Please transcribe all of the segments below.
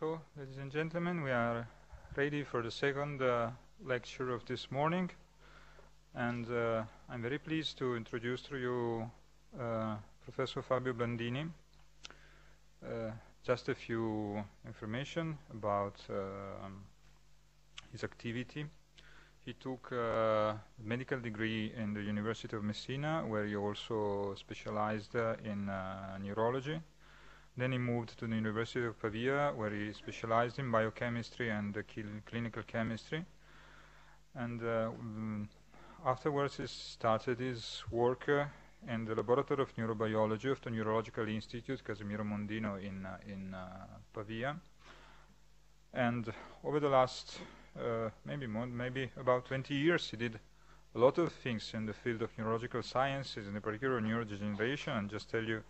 So, ladies and gentlemen, we are ready for the second uh, lecture of this morning. And uh, I'm very pleased to introduce to you uh, Professor Fabio Blandini. Uh, just a few information about um, his activity. He took a medical degree in the University of Messina, where he also specialized uh, in uh, neurology. Then he moved to the University of Pavia, where he specialized in biochemistry and clinical chemistry. And uh, mm, afterwards, he started his work uh, in the Laboratory of Neurobiology of the Neurological Institute Casimiro Mondino in, uh, in uh, Pavia. And over the last uh, maybe more, maybe about 20 years, he did a lot of things in the field of neurological sciences, in particular neurodegeneration, and just tell you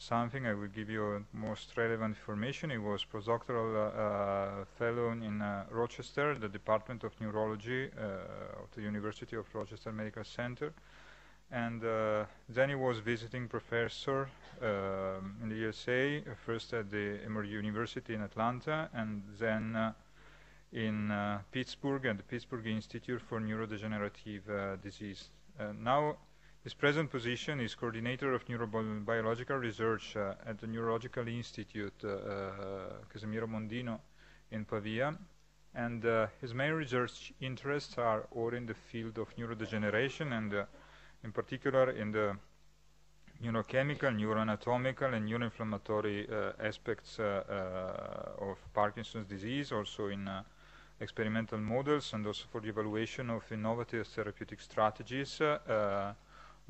something. I will give you most relevant information. He was postdoctoral uh, uh, fellow in uh, Rochester, the Department of Neurology uh, of the University of Rochester Medical Center. And uh, then he was visiting professor um, in the USA, first at the Emory University in Atlanta, and then uh, in Pittsburgh at the Pittsburgh Institute for Neurodegenerative Disease. now his present position is coordinator of neurobiological research uh, at the Neurological Institute, uh, uh, Casimiro Mondino in Pavia. And uh, his main research interests are all in the field of neurodegeneration and uh, in particular in the neurochemical, neuroanatomical, and neuroinflammatory uh, aspects of Parkinson's disease, also in experimental models and also for the evaluation of innovative therapeutic strategies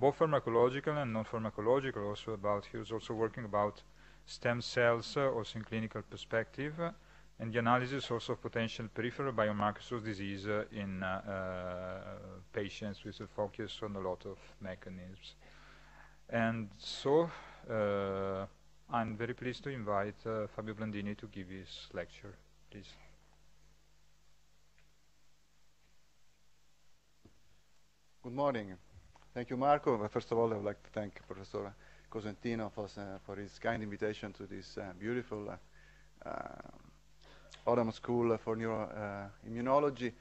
both pharmacological and non-pharmacological, also about, he was also working about stem cells, uh, also in clinical perspective, uh, and the analysis also of potential peripheral biomarkers of disease uh, in uh, uh, patients with a focus on a lot of mechanisms. And so, uh, I'm very pleased to invite Fabio Blandini to give his lecture, please. Good morning. Thank you, Marco. First of all, I would like to thank Professor Cosentino for, uh, for his kind invitation to this uh, beautiful uh, uh Autumn School for Neuroimmunology. Uh,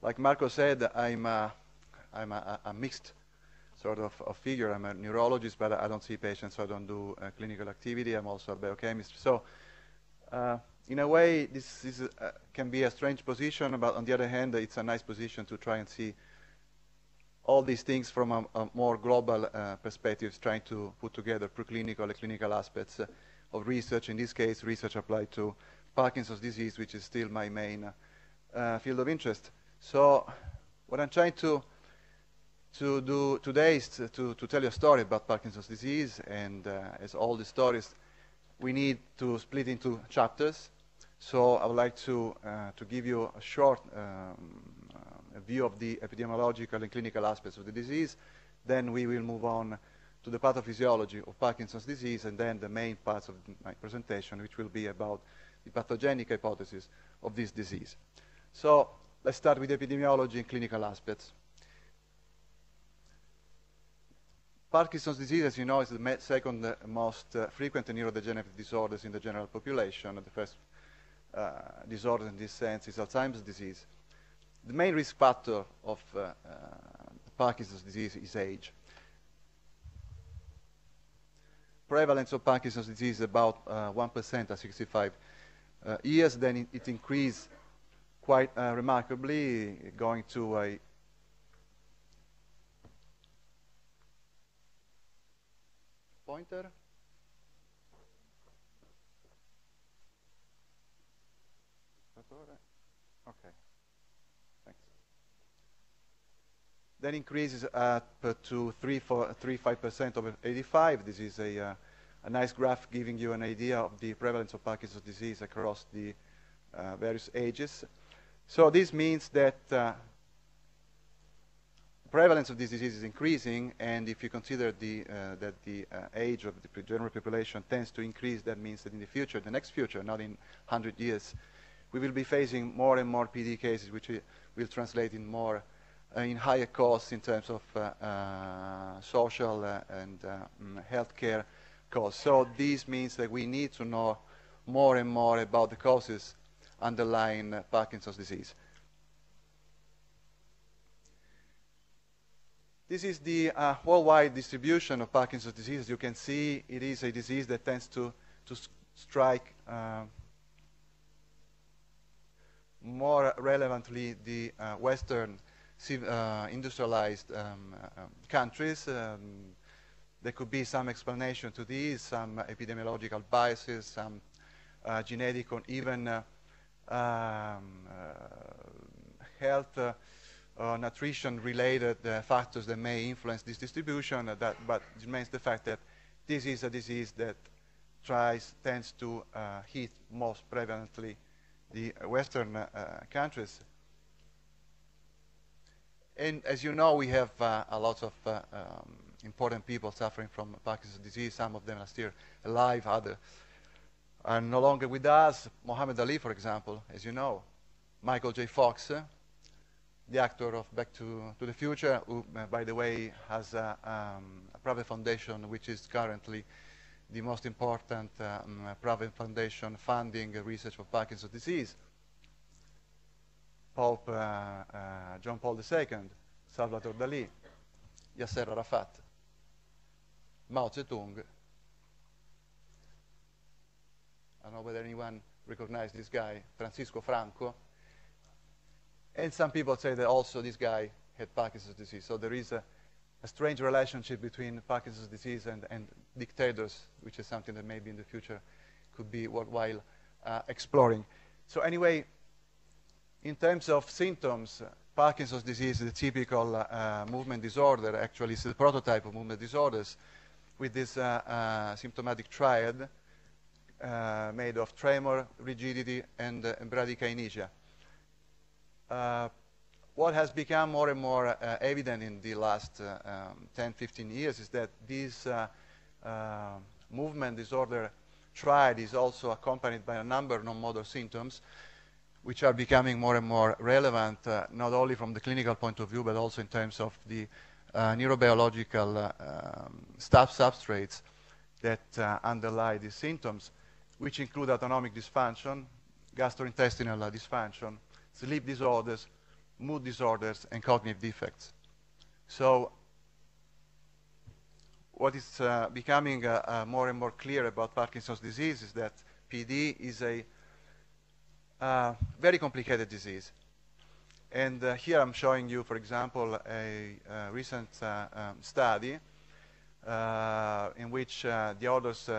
like Marco said, I'm, a, I'm a, a mixed sort of, of, figure. I'm a neurologist, but I don't see patients, so I don't do uh, clinical activity. I'm also a biochemist. So in a way, this is, can be a strange position, but on the other hand, it's a nice position to try and see all these things from a, a more global uh, perspective, trying to put together preclinical and clinical aspects uh, of research. In this case, research applied to Parkinson's disease, which is still my main uh, field of interest. So what I'm trying to to do today is to, to, tell you a story about Parkinson's disease, and uh, as all the stories, we need to split into chapters. So I would like to uh, to give you a short um, view of the epidemiological and clinical aspects of the disease. Then we will move on to the pathophysiology of Parkinson's disease, and then the main parts of my presentation, which will be about the pathogenic hypothesis of this disease. So let's start with epidemiology and clinical aspects. Parkinson's disease, as you know, is the second uh, most uh, frequent neurodegenerative disorders in the general population. The first uh, disorder in this sense is Alzheimer's disease the main risk factor of uh, uh, Parkinson's disease is age. Prevalence of Parkinson's disease is about 1% uh, at 65 years, then it, it increased quite remarkably, going to a pointer. Okay. Then increases up to 3-5% over 85. This is a, uh, a, nice graph giving you an idea of the prevalence of Parkinson's disease across the uh, various ages. So this means that uh, prevalence of this disease is increasing, and if you consider the, uh, that the uh, age of the general population tends to increase, that means that in the future, the next future, not in 100 years, we will be facing more and more PD cases, which will translate in more uh, in higher costs in terms of uh, uh, social and mm, healthcare costs. So this means that we need to know more and more about the causes underlying Parkinson's disease. This is the uh, worldwide distribution of Parkinson's disease. As you can see, it is a disease that tends to, to strike uh, more relevantly the uh, Western uh, industrialized um, um, countries. Um, there could be some explanation to these, some epidemiological biases, some uh, genetic or even uh, um, health uh, nutrition-related uh, factors that may influence this distribution, uh, that, but it remains the fact that this is a disease that tries, tends to hit most prevalently the Western countries. And as you know, we have uh, a lot of uh, um, important people suffering from Parkinson's disease. Some of them are still alive, others are no longer with us. Muhammad Ali, for example, as you know. Michael J. Fox, the actor of Back to, to the Future, who, uh, by the way, has a, um, a, private foundation which is currently the most important um, private foundation funding research for Parkinson's disease. Pope uh, uh, John Paul II, Salvador Dali, Yasser Arafat, Mao Zedong. I don't know whether anyone recognizes this guy, Francisco Franco, and some people say that also this guy had Parkinson's disease. So there is a, a strange relationship between Parkinson's disease and, and, dictators, which is something that maybe in the future could be worthwhile uh, exploring. So anyway, in terms of symptoms, uh, Parkinson's disease is a typical uh, movement disorder. Actually, it's the prototype of movement disorders with this uh, uh, symptomatic triad uh, made of tremor, rigidity, and, and bradykinesia. Uh, what has become more and more uh, evident in the last uh, um, 10, 15 years is that this movement disorder triad is also accompanied by a number of non-motor symptoms which are becoming more and more relevant, uh, not only from the clinical point of view, but also in terms of the uh, neurobiological uh, um, substrates that underlie these symptoms, which include autonomic dysfunction, gastrointestinal dysfunction, sleep disorders, mood disorders, and cognitive defects. So what is uh, becoming uh, uh, more and more clear about Parkinson's disease is that PD is a uh, very complicated disease. And uh, here I'm showing you, for example, a, recent uh, um, study in which the authors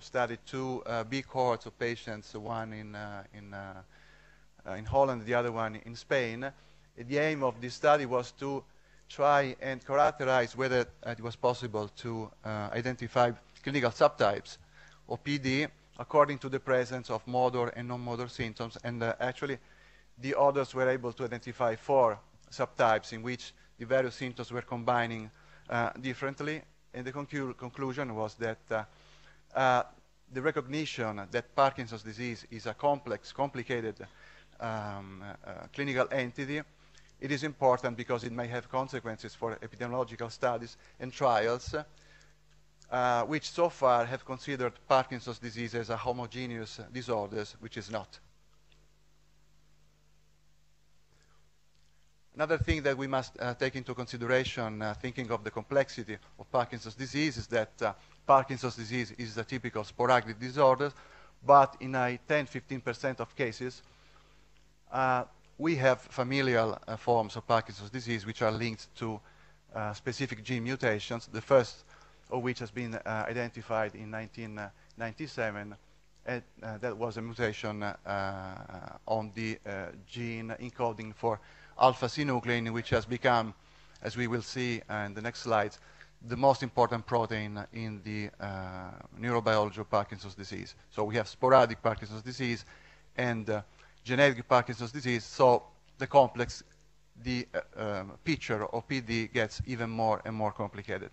studied two big cohorts of patients, one in, in uh, in Holland, the other one in Spain. The aim of this study was to try and characterize whether it was possible to uh, identify clinical subtypes of PD according to the presence of motor and non-motor symptoms. And uh, actually, the authors were able to identify four subtypes in which the various symptoms were combining uh, differently. And the conclu conclusion was that uh, uh, the recognition that Parkinson's disease is a complex, complicated um, uh, clinical entity, it is important because it may have consequences for epidemiological studies and trials, uh, which so far have considered Parkinson's disease as a homogeneous disorder, which is not. Another thing that we must uh, take into consideration, uh, thinking of the complexity of Parkinson's disease, is that uh, Parkinson's disease is a typical sporadic disorder, but in a 10-15% of cases, uh, we have familial uh, forms of Parkinson's disease which are linked to uh, specific gene mutations, the first of which has been uh, identified in 1997. And, uh, that was a mutation uh, on the gene encoding for alpha-synuclein, which has become, as we will see in the next slides, the most important protein in the neurobiology of Parkinson's disease. So we have sporadic Parkinson's disease and genetic Parkinson's disease, so the complex, the uh, um, picture of PD gets even more and more complicated.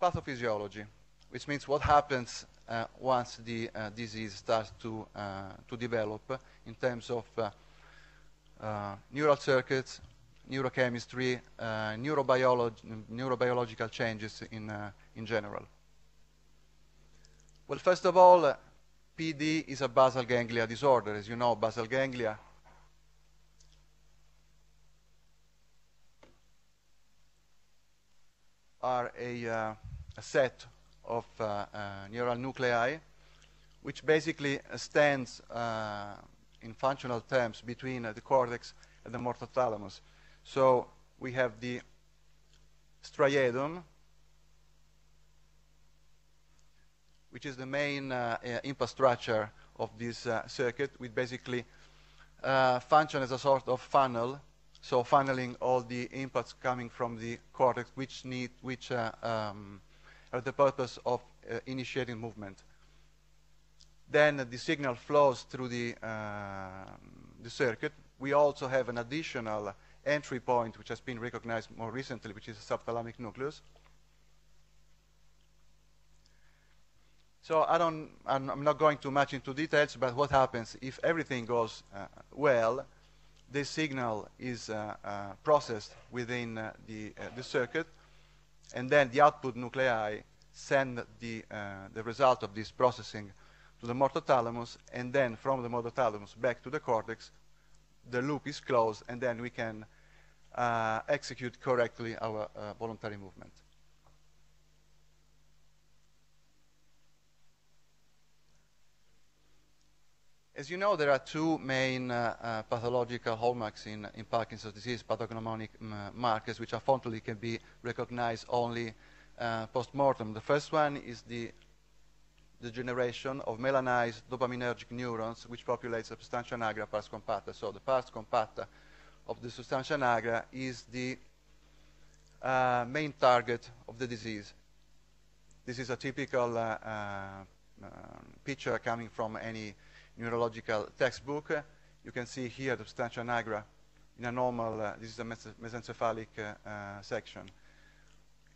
Pathophysiology, which means what happens uh, once the uh, disease starts to, uh, to develop in terms of uh, uh, neural circuits, neurochemistry, neurobiology, neurobiological changes in, in general. Well, first of all, PD is a basal ganglia disorder. As you know, basal ganglia are a, uh, a set of uh, uh, neural nuclei which basically stands uh, in functional terms between the cortex and the motor thalamus. So we have the striatum, which is the main uh, structure of this uh, circuit, which basically uh, function as a sort of funnel, so funneling all the inputs coming from the cortex, which need, which uh, um, are the purpose of uh, initiating movement. Then the signal flows through the, the circuit. We also have an additional entry point, which has been recognized more recently, which is the subthalamic nucleus. So I don't, I'm, I'm, not going too much into details, but what happens if everything goes uh, well, this signal is uh, uh, processed within uh, the, the circuit, and then the output nuclei send the, the result of this processing to the motor thalamus, and then from the motor thalamus back to the cortex, the loop is closed, and then we can execute correctly our voluntary movement. As you know, there are two main uh, uh, pathological hallmarks in, in, Parkinson's disease, pathognomonic uh, markers, which unfortunately can be recognized only uh, post-mortem. The first one is the, the generation of melanized dopaminergic neurons, which populates the substantia nigra pars compacta. So the pars compacta of the substantia nigra is the uh, main target of the disease. This is a typical uh, um, picture coming from any neurological textbook. Uh, you can see here the substantia nigra in a normal, uh, this is a mes mesencephalic uh, section.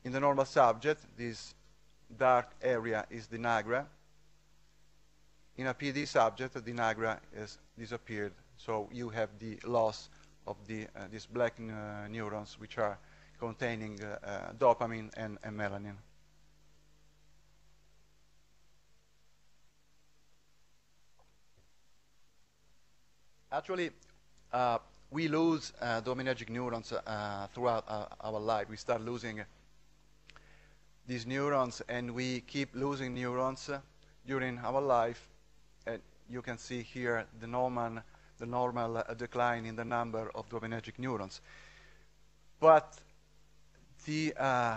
In the normal subject, this dark area is the nigra. In a PD subject, the nigra has disappeared. So you have the loss of the, uh, these black uh, neurons, which are containing uh, dopamine and, and melanin. Actually, uh, we lose uh, dopaminergic neurons uh, throughout uh, our life. We start losing these neurons, and we keep losing neurons uh, during our life. And you can see here the normal, the normal uh, decline in the number of dopaminergic neurons. But the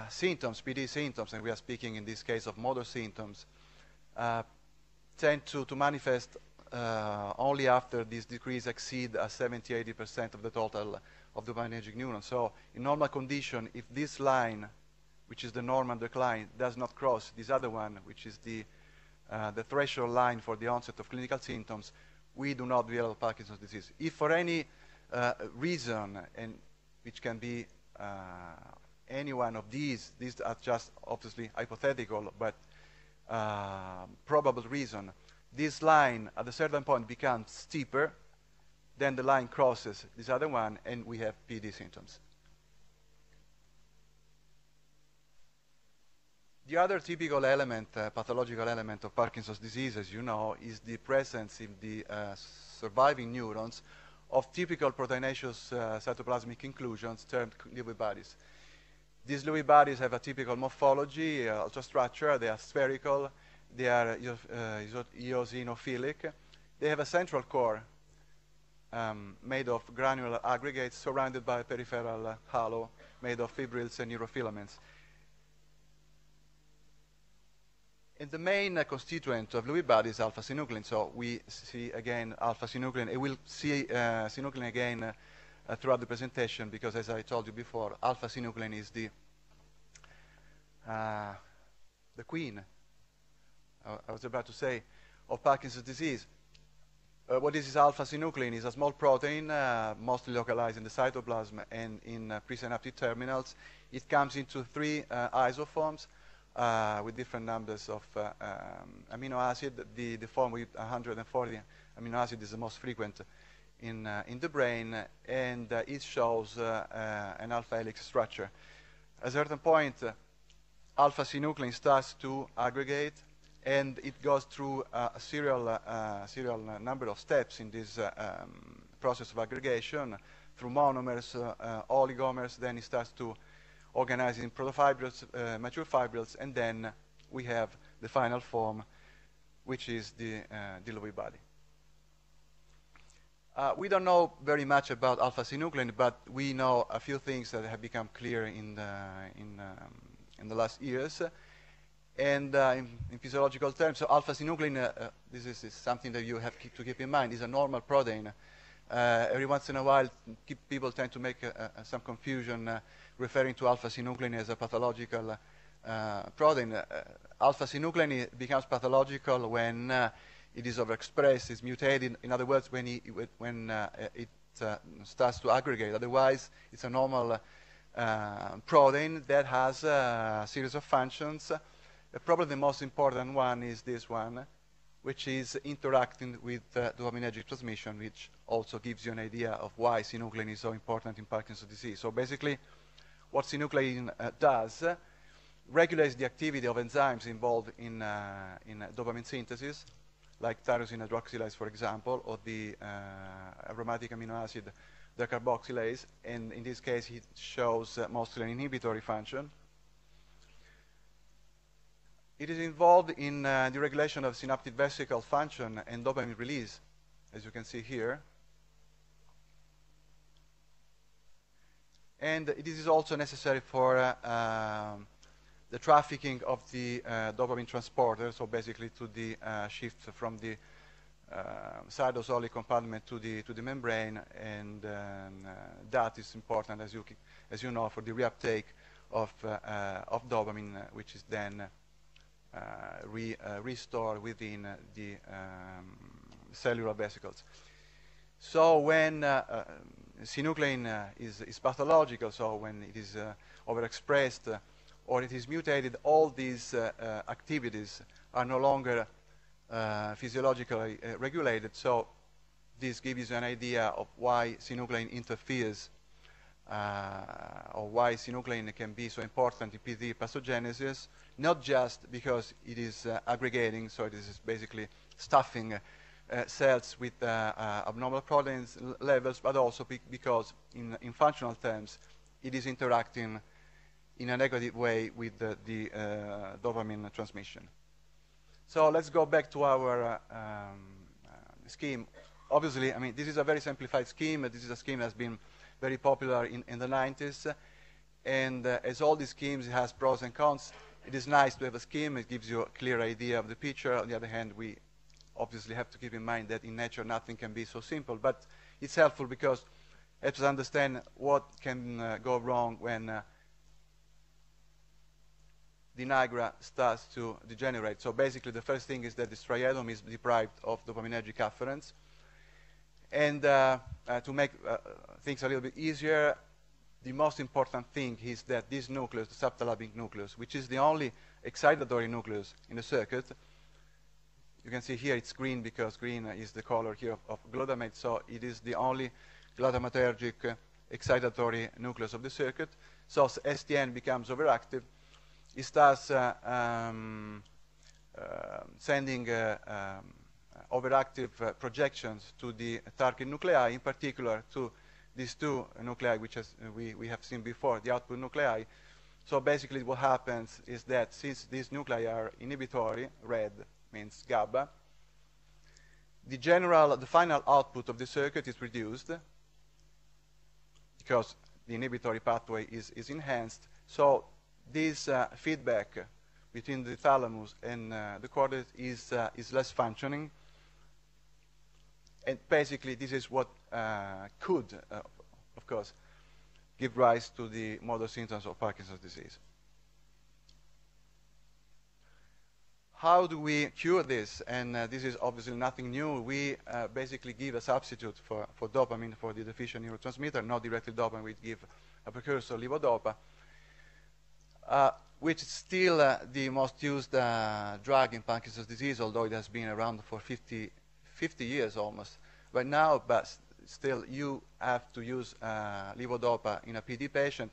symptoms, PD symptoms, and we are speaking in this case of motor symptoms, tend to, to manifest uh, only after these decrease exceed a 70-80% of the total of the dopaminergic neurons. So in normal condition, if this line, which is the normal decline, does not cross this other one, which is the, uh, the threshold line for the onset of clinical symptoms, we do not develop Parkinson's disease. If for any uh, reason, and which can be uh, any one of these, these are just obviously hypothetical, but uh, probable reason, this line at a certain point becomes steeper, then the line crosses this other one, and we have PD symptoms. The other typical element, uh, pathological element of Parkinson's disease, as you know, is the presence in the uh, surviving neurons of typical proteinaceous uh, cytoplasmic inclusions termed Lewy bodies. These Lewy bodies have a typical morphology, uh, ultrastructure, they are spherical, they are uh, eosinophilic. They have a central core um, made of granular aggregates surrounded by a peripheral halo made of fibrils and neurofilaments. And the main uh, constituent of Lewy is alpha-synuclein. So we see again alpha-synuclein. And we'll see uh, synuclein again uh, uh, throughout the presentation because, as I told you before, alpha-synuclein is the uh, the queen I was about to say, of Parkinson's disease. Uh, what is alpha-synuclein is a small protein, uh, mostly localized in the cytoplasm and in uh, presynaptic terminals. It comes into three uh, isoforms uh, with different numbers of uh, um, amino acid. The, the form with 140 amino acid is the most frequent in, in the brain, and it shows an alpha helix structure. At a certain point, alpha-synuclein starts to aggregate and it goes through uh, a serial, uh, serial number of steps in this uh, um, process of aggregation through monomers, uh, uh, oligomers, then it starts to organize in protofibrils, mature fibrils, and then we have the final form, which is the uh, body. Uh, we don't know very much about alpha-synuclein, but we know a few things that have become clear in the, in, um, in the last years. And uh, in, in, physiological terms, so alpha-synuclein, uh, uh, this is, is, something that you have to keep in mind, is a normal protein. Uh, every once in a while, people tend to make some confusion referring to alpha-synuclein as a pathological protein. alpha-synuclein becomes pathological when it is overexpressed, is mutated. In other words, when, he, when uh, it uh, starts to aggregate. Otherwise, it's a normal uh, protein that has a series of functions. Probably the most important one is this one, which is interacting with uh, dopaminergic transmission, which also gives you an idea of why synuclein is so important in Parkinson's disease. So basically, what synuclein uh, does uh, regulates the activity of enzymes involved in, uh, in dopamine synthesis, like tyrosine hydroxylase, for example, or the uh, aromatic amino acid decarboxylase, and in this case it shows uh, mostly an inhibitory function. It is involved in uh, the regulation of synaptic vesicle function and dopamine release, as you can see here. And this is also necessary for uh, um, the trafficking of the uh, dopamine transporter, so basically to the uh, shift from the uh, cytosolic compartment to the to the membrane, and um, uh, that is important, as you as you know, for the reuptake of uh, uh, of dopamine, which is then Uh, re uh, restored within uh, the um, cellular vesicles. So when synuclein is is pathological, so when it is overexpressed or it is mutated, all these uh, uh, activities are no longer uh, physiologically regulated. So this gives you an idea of why synuclein interferes or why synuclein can be so important in PD pathogenesis, not just because it is aggregating, so it is basically stuffing uh, cells with uh, uh, abnormal proteins levels, but also be because in, in, functional terms, it is interacting in a negative way with the, the uh, dopamine transmission. So let's go back to our uh, um, uh, scheme. Obviously, I mean, this is a very simplified scheme. This is a scheme that's been very popular in, in the 90s. And uh, as all these schemes, it has pros and cons. It is nice to have a scheme. It gives you a clear idea of the picture. On the other hand, we obviously have to keep in mind that in nature nothing can be so simple. But it's helpful because it helps us understand what can uh, go wrong when uh, the nigra starts to degenerate. So basically, the first thing is that the striatum is deprived of dopaminergic afferents. And uh, uh, to make uh, things a little bit easier, the most important thing is that this nucleus, the subthalamic nucleus, which is the only excitatory nucleus in the circuit, you can see here it's green because green is the color here of, of glutamate, so it is the only glutamatergic excitatory nucleus of the circuit. So STN becomes overactive, it starts uh, um, uh, sending um, overactive projections to the target nuclei, in particular to these two nuclei, which we, we have seen before, the output nuclei. So basically what happens is that since these nuclei are inhibitory, red means GABA, the general, the final output of the circuit is reduced because the inhibitory pathway is, is enhanced. So this uh, feedback between the thalamus and uh, the cortex is, uh, is less functioning. And basically, this is what uh, could, uh, of course, give rise to the motor symptoms of Parkinson's disease. How do we cure this? And uh, this is obviously nothing new. We basically give a substitute for, for dopamine for the deficient neurotransmitter, not directly dopamine, we give a precursor levodopa uh, which is still uh, the most used uh, drug in Parkinson's disease, although it has been around for 50, 50 years almost right now, but still you have to use uh, levodopa in a PD patient.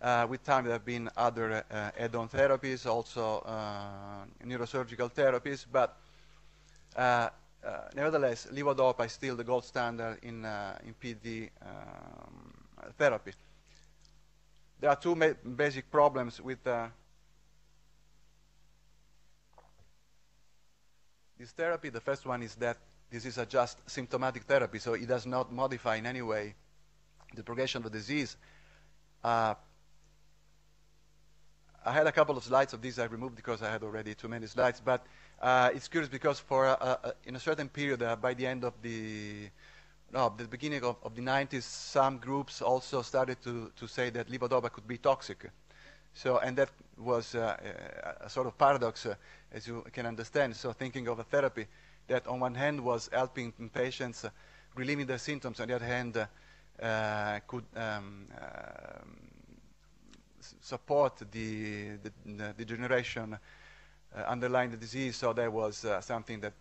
Uh, with time, there have been other uh, add-on therapies, also uh, neurosurgical therapies, but uh, uh, nevertheless, levodopa is still the gold standard in, in PD um, therapy. There are two basic problems with this therapy. The first one is that this is a just symptomatic therapy, so it does not modify in any way the progression of the disease. Uh, I had a couple of slides of these I removed because I had already too many slides, but uh, it's curious because for uh, uh in a certain period, uh, by the end of the no, the beginning of, of, the 90s, some groups also started to, to say that levodopa could be toxic. So, and that was uh, a sort of paradox, as you can understand. So, thinking of a therapy that on one hand was helping patients relieving their symptoms, on the other hand uh, could um, uh, support the, the, the degeneration uh, underlying the disease. So that was something that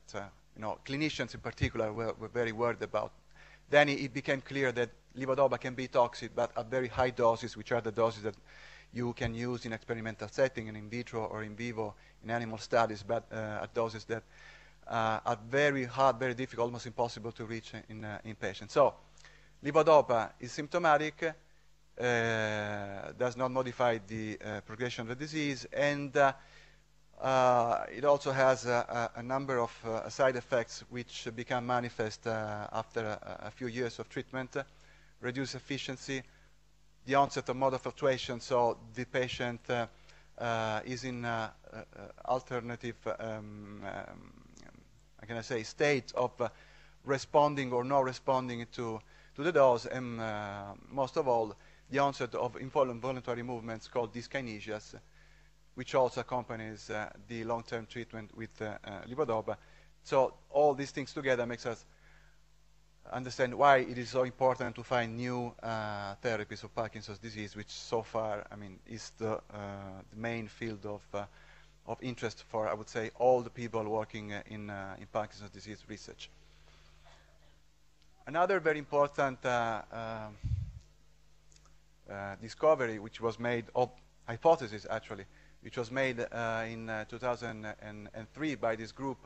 you know, clinicians in particular were, were very worried about. Then it, it became clear that levodopa can be toxic, but at very high doses, which are the doses that you can use in experimental setting and in vitro or in vivo in animal studies, but uh, at doses that uh, are very hard, very difficult, almost impossible to reach in, uh, in patients. So Levodopa is symptomatic, uh, does not modify the uh, progression of the disease, and uh, it also has a, a number of side effects which become manifest after a, a, few years of treatment. Reduced efficiency, the onset of motor fluctuation, so the patient is in alternative, um, um, I say, state of responding or not responding to to the dose, and uh, most of all, the onset of involuntary movements called dyskinesias, which also accompanies uh, the long-term treatment with uh, uh, levodopa. So all these things together makes us understand why it is so important to find new uh, therapies of Parkinson's disease, which so far, I mean, is the, uh, the main field of, uh, of interest for, I would say, all the people working in, in Parkinson's disease research. Another very important uh, uh, uh, discovery, which was made, of hypothesis actually, which was made in 2003 by this group,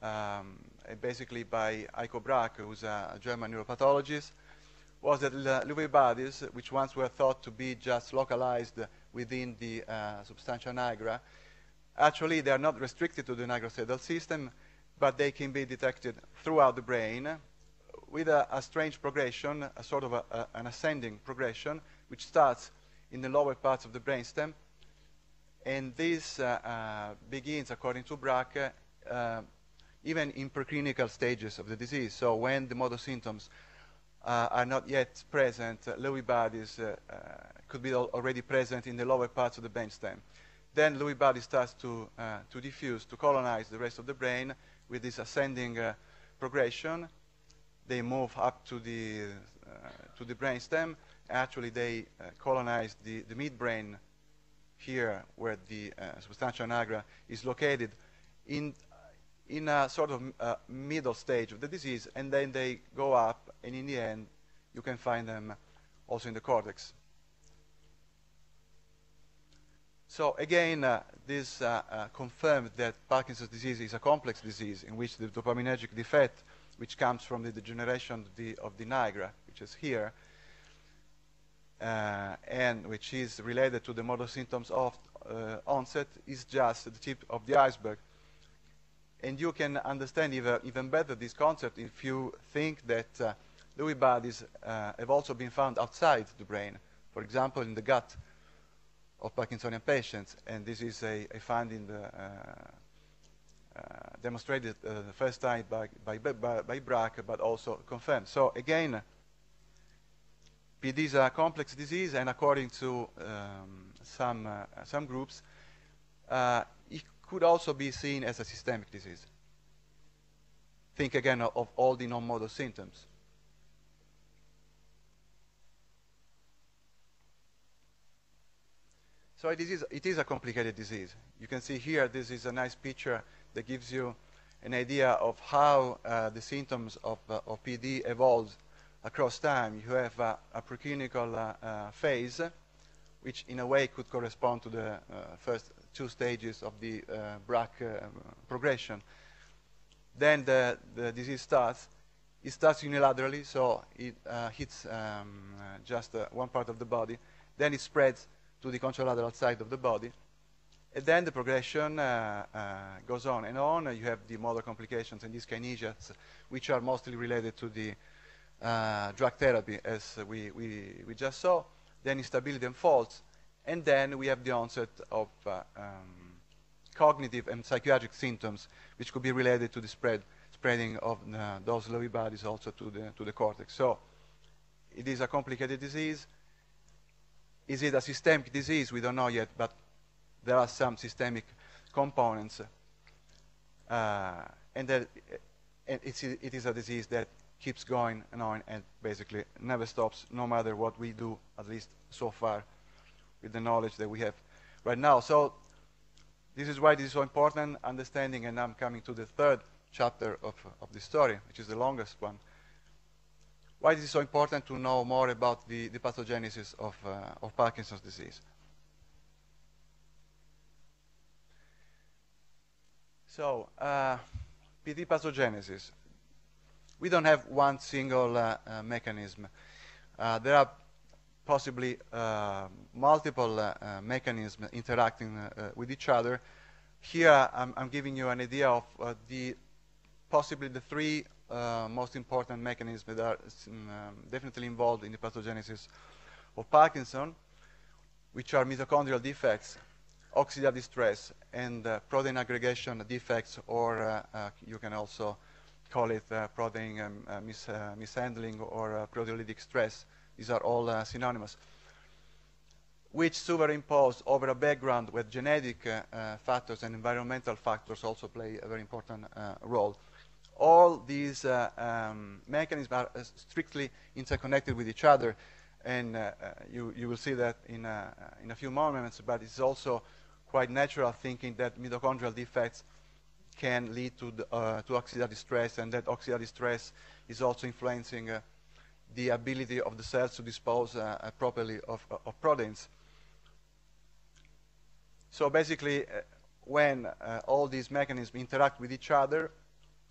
um, basically by Heiko Braak, who's a German neuropathologist, was that Lewy bodies, which once were thought to be just localized within the uh, substantia nigra, actually they are not restricted to the nigrostriatal system, but they can be detected throughout the brain with a, a, strange progression, a sort of a, a, an ascending progression, which starts in the lower parts of the brainstem. And this uh, uh, begins, according to Brack, uh, even in preclinical stages of the disease. So when the motor symptoms uh, are not yet present, uh, Lewy bodies uh, could be al already present in the lower parts of the brainstem. Then Lewy body starts to, to diffuse, to colonize the rest of the brain with this ascending progression they move up to the, uh, to the brainstem. Actually, they uh, colonize the, the midbrain here where the uh, substantia nigra is located in, in a sort of uh, middle stage of the disease, and then they go up, and in the end, you can find them also in the cortex. So again, uh, this uh, uh, confirmed that Parkinson's disease is a complex disease in which the dopaminergic defect which comes from the degeneration of the, of the nigra, which is here, uh, and which is related to the motor symptoms of uh, onset, is just the tip of the iceberg. And you can understand even, even better this concept if you think that uh, Lewy bodies uh, have also been found outside the brain, for example, in the gut of Parkinsonian patients. And this is a, a finding the, uh, uh, demonstrated uh, the first time by, by, by, by Braak, but also confirmed. So again, PD is a complex disease, and according to um, some, uh, some groups, could also be seen as a systemic disease. Think again of, all the non-motor symptoms. So it is, it is a complicated disease. You can see here, this is a nice picture that gives you an idea of how uh, the symptoms of, uh, of PD evolve across time. You have uh, a preclinical uh, uh, phase which in a way could correspond to the uh, first two stages of the uh, Braak uh, progression. Then the, the disease starts. It starts unilaterally, so it uh, hits um, just one part of the body. Then it spreads to the contralateral side of the body. And then the progression uh, uh, goes on and on. You have the motor complications and dyskinesias, which are mostly related to the uh, drug therapy, as we, we, we just saw. Then instability unfolds. And then we have the onset of uh, um, cognitive and psychiatric symptoms, which could be related to the spread, spreading of uh, those Lewy bodies also to the, to the cortex. So it is a complicated disease. Is it a systemic disease? We don't know yet, but there are some systemic components. Uh, and that it's, it is a disease that keeps going and on and basically never stops, no matter what we do, at least so far, with the knowledge that we have right now. So this is why this is so important, understanding, and I'm coming to the third chapter of, of the story, which is the longest one. Why is it so important to know more about the, the pathogenesis of, uh, of Parkinson's disease? So, uh, PD pathogenesis. We don't have one single uh, uh, mechanism. Uh, there are possibly uh, multiple uh, uh, mechanisms interacting with each other. Here, I'm, I'm, giving you an idea of the possibly the three most important mechanisms that are um, definitely involved in the pathogenesis of Parkinson, which are mitochondrial defects, oxidative stress and uh, protein aggregation defects, or uh, uh, you can also call it protein um, mis mishandling or proteolytic stress. These are all synonymous which superimpose over a background where genetic uh, uh, factors and environmental factors also play a very important uh, role. All these um, mechanisms are strictly interconnected with each other, and you, you will see that in, in a few moments, but it's also quite natural thinking that mitochondrial defects can lead to, the, uh, to oxidative stress and that oxidative stress is also influencing uh, the ability of the cells to dispose uh, uh properly of, uh, of, proteins. So basically, uh, when all these mechanisms interact with each other,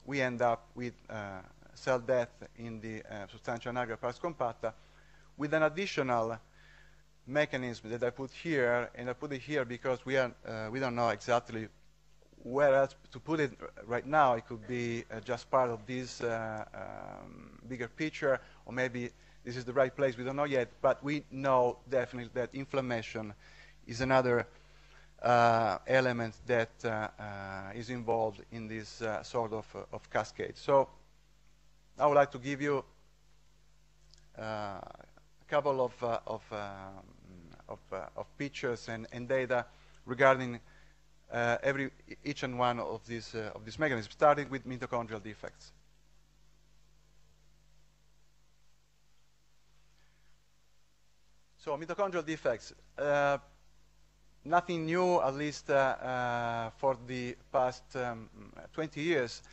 we end up with cell death in the substantia nigra pars compacta with an additional mechanism that I put here, and I put it here because we, are, uh, we don't know exactly where else to put it right now. It could be uh, just part of this uh, um, bigger picture, or maybe this is the right place. We don't know yet, but we know definitely that inflammation is another uh, element that uh, uh, is involved in this sort of, of cascade. So I would like to give you a couple of, of um, of, uh, of pictures and, and data regarding uh, every each and one of these uh, of these mechanisms, starting with mitochondrial defects. So mitochondrial defects, uh, nothing new, at least uh, uh, for the past um, 20 years.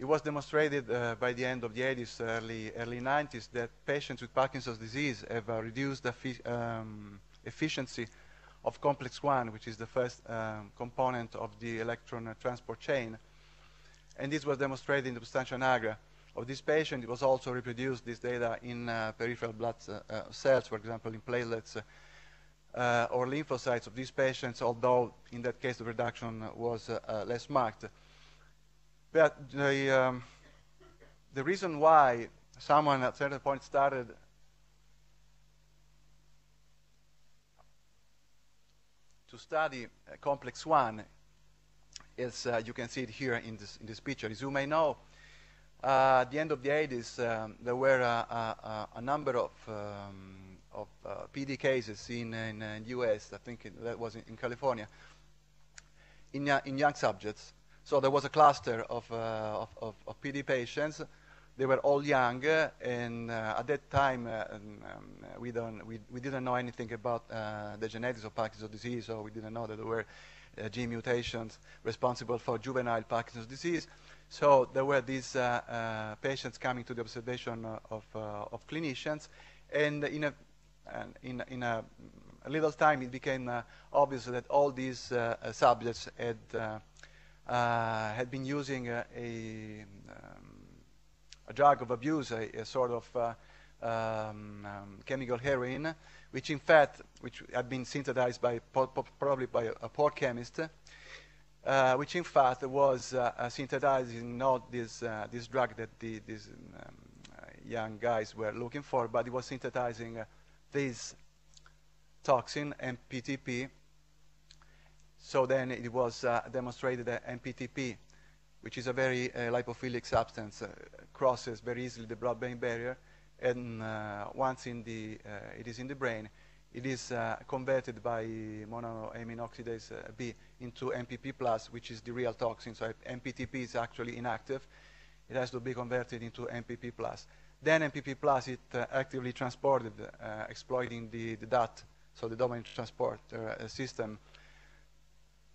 It was demonstrated by the end of the 80s, early, early 90s, that patients with Parkinson's disease have reduced um, efficiency of complex 1, which is the first um, component of the electron transport chain. And this was demonstrated in the substantia nigra of this patient. It was also reproduced, this data, in uh, peripheral blood uh, uh, cells, for example, in platelets uh, or lymphocytes of these patients, although in that case the reduction was uh, less marked. But the, um, the reason why someone at a certain point started to study complex 1 is, you can see it here in this, in this picture. As you may know, at the end of the 80s, um, there were a, a number of, um, of uh, PD cases in, in, in US, I think it, that was in, in California, in, in young subjects. So there was a cluster of, uh, of, of, of PD patients they were all young, and uh, at that time, uh, um, we, don't, we, we didn't know anything about uh, the genetics of Parkinson's disease, so we didn't know that there were uh, gene mutations responsible for juvenile Parkinson's disease. So there were these uh, uh, patients coming to the observation of, of clinicians, and in a, in, in a little time, it became uh, obvious that all these uh, uh, subjects had had been using a, um, a drug of abuse, a, a sort of um, um, chemical heroin, which in fact, which had been synthesized by probably by a, a poor chemist, uh, which in fact was uh, uh, synthesizing not this, uh, this drug that the, these um, young guys were looking for, but it was synthesizing this toxin, MPTP. So then it was demonstrated that MPTP, which is a very lipophilic substance, crosses very easily the blood-brain barrier, and uh, once in the, uh, it is in the brain, it is uh, converted by monoamine oxidase B into MPP plus, which is the real toxin. So MPTP is actually inactive. It has to be converted into MPP plus. Then MPP plus is uh, actively transported, uh, exploiting the, the DAT, so the dopamine transport uh, system,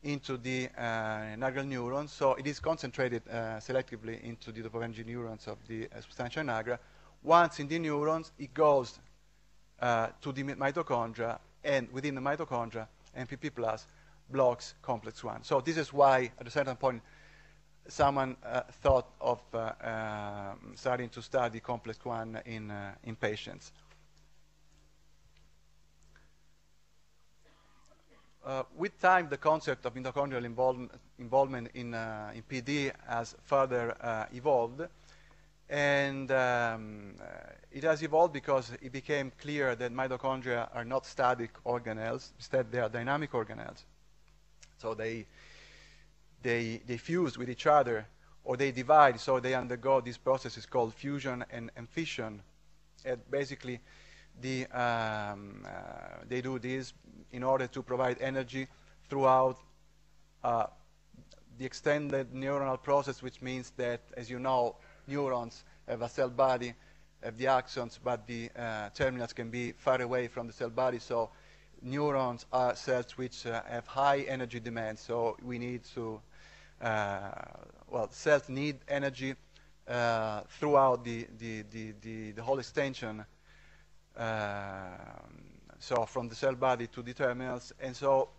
into the uh, neurons. So it is concentrated selectively into the dopaminergic neurons of the substantia nigra, once in the neurons, it goes uh, to the mitochondria, and within the mitochondria, MPP plus blocks complex 1. So this is why, at a certain point, someone uh, thought of uh, um, starting to study complex 1 in, uh, in patients. Uh, with time, the concept of mitochondrial involve involvement in, uh, in PD has further evolved. And um, uh, it has evolved because it became clear that mitochondria are not static organelles. Instead, they are dynamic organelles. So they, they, they fuse with each other or they divide, so they undergo this process is called fusion and, and fission. And basically, the, um, uh, they do this in order to provide energy throughout uh, the extended neuronal process, which means that, as you know, neurons have a cell body, have the axons, but the uh, terminals can be far away from the cell body. So neurons are cells which uh, have high energy demand. So we need to, uh, well, cells need energy uh, throughout the, the, the, the, the whole extension. Um, so from the cell body to the terminals. And so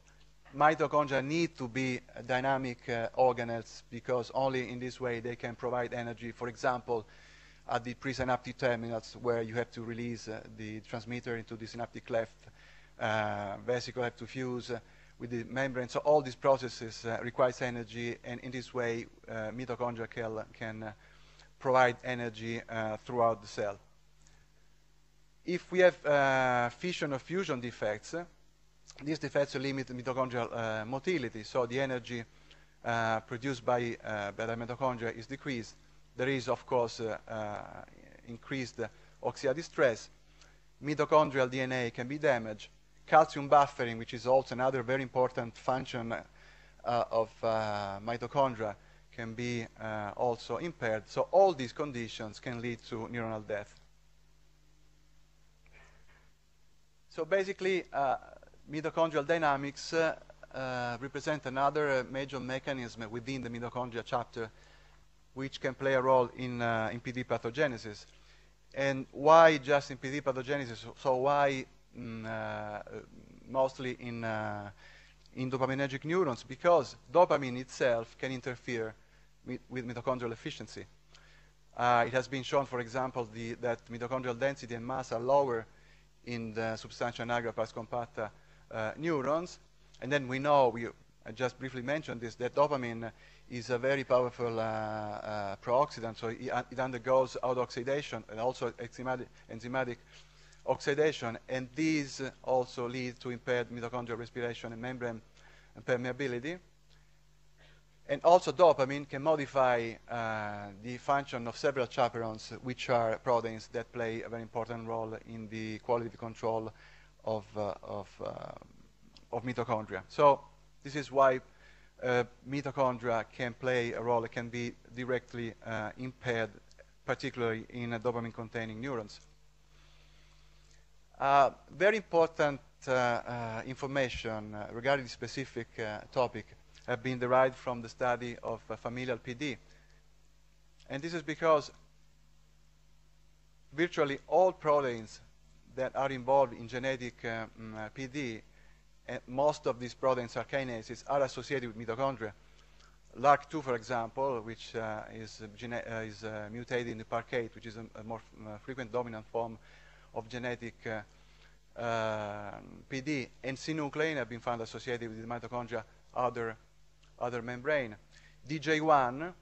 mitochondria need to be dynamic uh, organelles because only in this way they can provide energy. For example, at the presynaptic terminals where you have to release uh, the transmitter into the synaptic cleft, uh, vesicle have to fuse uh, with the membrane. So all these processes uh, requires energy, and in this way, uh, mitochondria can, can provide energy throughout the cell. If we have fission or fusion defects, these defects limit mitochondrial uh, motility, so the energy uh, produced by, uh, by the mitochondria is decreased. There is, of course, uh, uh, increased oxidative stress. Mitochondrial DNA can be damaged. Calcium buffering, which is also another very important function uh, of mitochondria, can be also impaired. So all these conditions can lead to neuronal death. So basically, mitochondrial dynamics uh, uh, represent another uh, major mechanism within the mitochondria chapter which can play a role in, uh, in PD pathogenesis. And why just in PD pathogenesis? So why mm, uh, mostly in, uh, in dopaminergic neurons? Because dopamine itself can interfere with, with mitochondrial efficiency. it has been shown, for example, the, that mitochondrial density and mass are lower in the substantia nigra pars compacta uh, neurons. And then we know, we I just briefly mentioned this, that dopamine is a very powerful uh, uh, pro-oxidant, so it, it undergoes auto-oxidation and also enzymatic, enzymatic oxidation, and these also lead to impaired mitochondrial respiration and membrane permeability. And also dopamine can modify uh, the function of several chaperones, which are proteins that play a very important role in the quality control of, uh, of, uh, of mitochondria. So this is why uh, mitochondria can play a role, it can be directly impaired, particularly in dopamine-containing neurons. Uh, very important uh, uh, information regarding this specific topic have been derived from the study of familial PD. And this is because virtually all proteins that are involved in genetic uh, mm, uh, PD, and most of these proteins are kinases, are associated with mitochondria. LRRK2, for example, which uh, is, uh, is uh, mutated in the park8, which is a, a more frequent dominant form of genetic PD, and synuclein have been found associated with the mitochondria other, other membrane. DJ1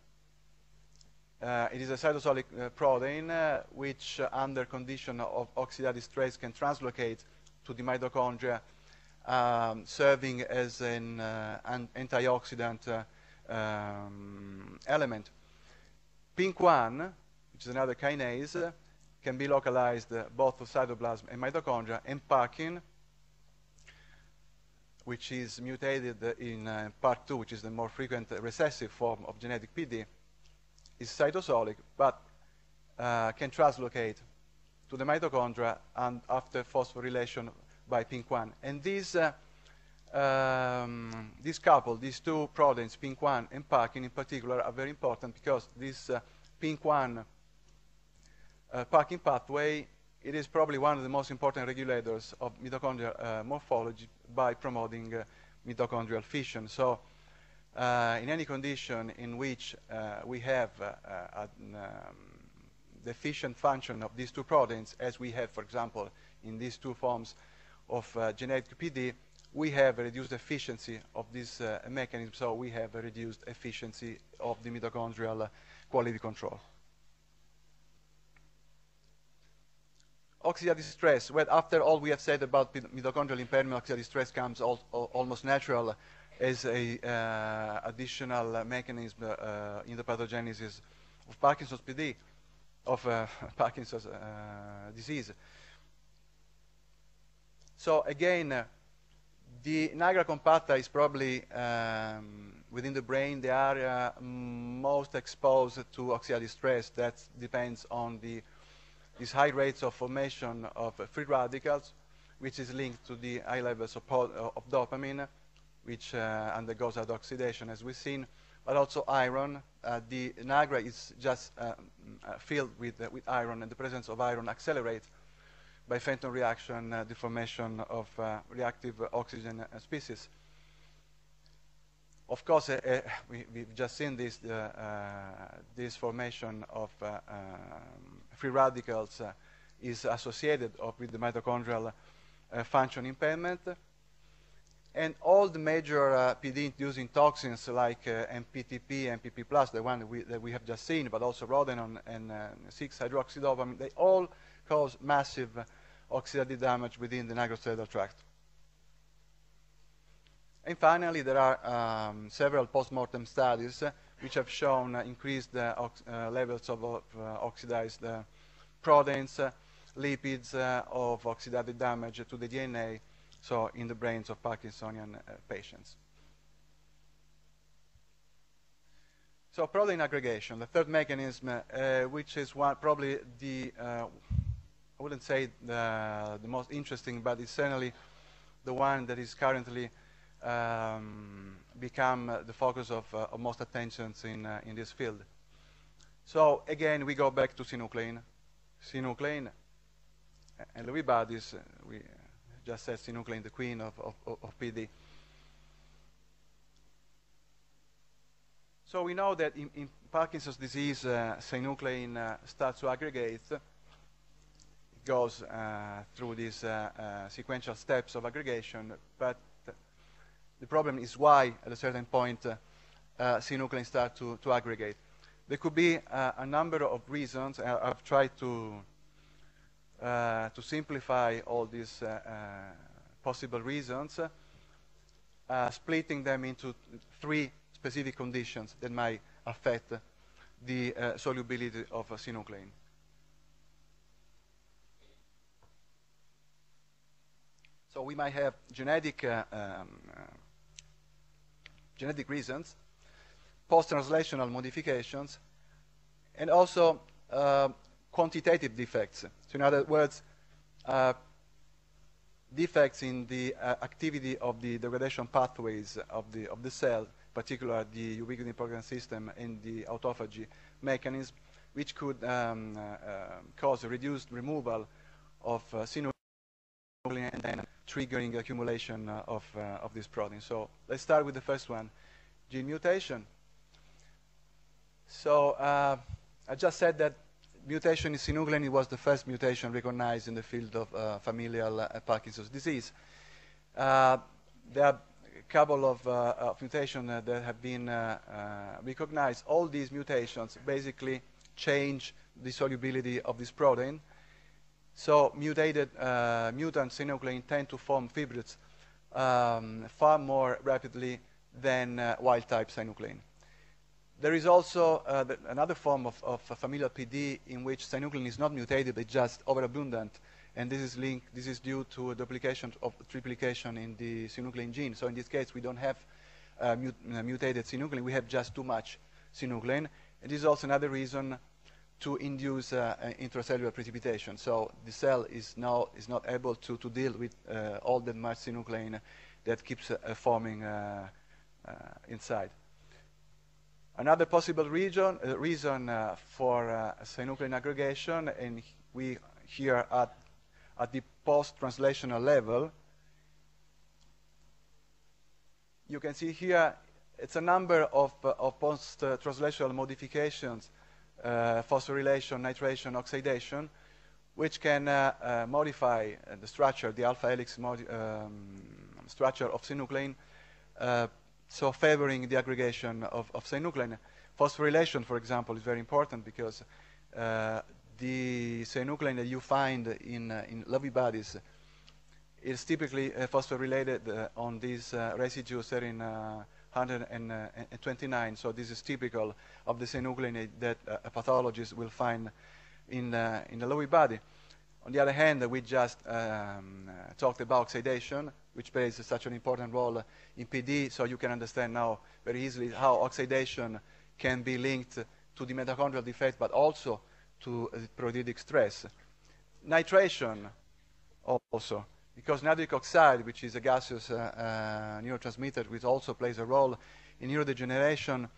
uh, it is a cytosolic uh, protein uh, which, uh, under condition of oxidative stress, can translocate to the mitochondria, um, serving as an, uh, an antioxidant uh, um, element. PINK1, which is another kinase, can be localized both to cytoplasm and mitochondria, and PARKIN, which is mutated in PARK2, which is the more frequent recessive form of genetic PD, is cytosolic, but uh, can translocate to the mitochondria and after phosphorylation by PINK1. And these, uh, um, this couple, these two proteins, PINK1 and PARKIN in particular, are very important because this uh, PINK1 uh, pathway, it is probably one of the most important regulators of mitochondrial uh, morphology by promoting uh, mitochondrial fission. So uh, in any condition in which uh, we have uh, uh um, the efficient function of these two proteins, as we have, for example, in these two forms of uh, genetic PD, we have a reduced efficiency of this mechanism, so we have a reduced efficiency of the mitochondrial quality control. Oxidative stress, well, after all we have said about mitochondrial impairment, oxidative stress comes al almost natural as a uh, additional mechanism uh, in the pathogenesis of Parkinson's PD, of uh, Parkinson's disease. So again, the nigra compacta is probably um, within the brain the area most exposed to oxidative stress. That depends on the these high rates of formation of free radicals, which is linked to the high levels of, of dopamine which uh, undergoes oxidation, as we've seen, but also iron. Uh, the Nigra is just uh, uh filled with, uh, with iron, and the presence of iron accelerates by Fenton reaction uh, the formation of reactive oxygen species. Of course, we, have just seen this, this formation of um, free radicals is associated with the mitochondrial function impairment. And all the major uh, PD-inducing toxins like uh, MPTP, MPP+, the one that we, that we, have just seen, but also rotenone and uh, 6-hydroxydopamine, they all cause massive oxidative damage within the nigrostriatal tract. And finally, there are um, several post-mortem studies uh, which have shown uh, increased uh, uh levels of oxidized uh, proteins, lipids of oxidative damage to the DNA, so in the brains of Parkinsonian uh, patients. So protein aggregation, the third mechanism, uh, which is one, probably the, uh, I wouldn't say the, the, most interesting, but it's certainly the one that is currently um, become uh, the focus of, uh, of most attentions in, uh, in this field. So again, we go back to synuclein. Synuclein and Lewy bodies, we just said synuclein, the queen of, of, of PD. So we know that in, in Parkinson's disease, uh, synuclein uh, starts to aggregate. It goes uh, through these uh, uh, sequential steps of aggregation, but the problem is why, at a certain point, uh, synuclein start to, to aggregate. There could be a number of reasons. I've tried to uh, to simplify all these uh, uh, possible reasons, splitting them into three specific conditions that might affect the solubility of a synuclein. So we might have genetic um, genetic reasons, post-translational modifications, and also uh, quantitative defects. So in other words, uh, defects in the uh, activity of the degradation pathways of the, of the cell, particularly the ubiquitin protein system and the autophagy mechanism, which could um, uh, uh cause reduced removal of uh, synuclein and then triggering accumulation uh, of, uh, of this protein. So let's start with the first one, gene mutation. So I just said that mutation in synuclein was the first mutation recognized in the field of uh, familial uh, Parkinson's disease. Uh, there are a couple of, uh, of mutations uh, that have been uh, recognized. All these mutations basically change the solubility of this protein. So mutated mutant synuclein tend to form fibrils um, far more rapidly than wild-type synuclein. There is also uh, the, another form of, of familial PD in which synuclein is not mutated, but just overabundant. And this is linked, this is due to a duplication of triplication in the synuclein gene. So in this case, we don't have uh, uh, mutated synuclein, we have just too much synuclein. And this is also another reason to induce uh, intracellular precipitation. So the cell is now is not able to, to deal with uh, all that much synuclein that keeps uh, forming uh, inside. Another possible region, uh, reason uh, for uh, synuclein aggregation, and we here at, at the post-translational level, you can see here it's a number of, uh, of post-translational modifications, uh, phosphorylation, nitration, oxidation, which can uh, modify the structure, the alpha helix um, structure of synuclein so favoring the aggregation of, of synuclein. Phosphorylation, for example, is very important because uh, the synuclein that you find in, uh, in Lewy bodies is typically uh, phosphorylated uh, on these uh, residues serine 129. Uh, so this is typical of the synuclein that a pathologist will find in, in the Lewy body. On the other hand, we just um, talked about oxidation, which plays such an important role in PD, so you can understand now very easily how oxidation can be linked to the mitochondrial defect, but also to uh, stress. Nitration also, because nitric oxide, which is a gaseous uh, uh, neurotransmitter, which also plays a role in neurodegeneration,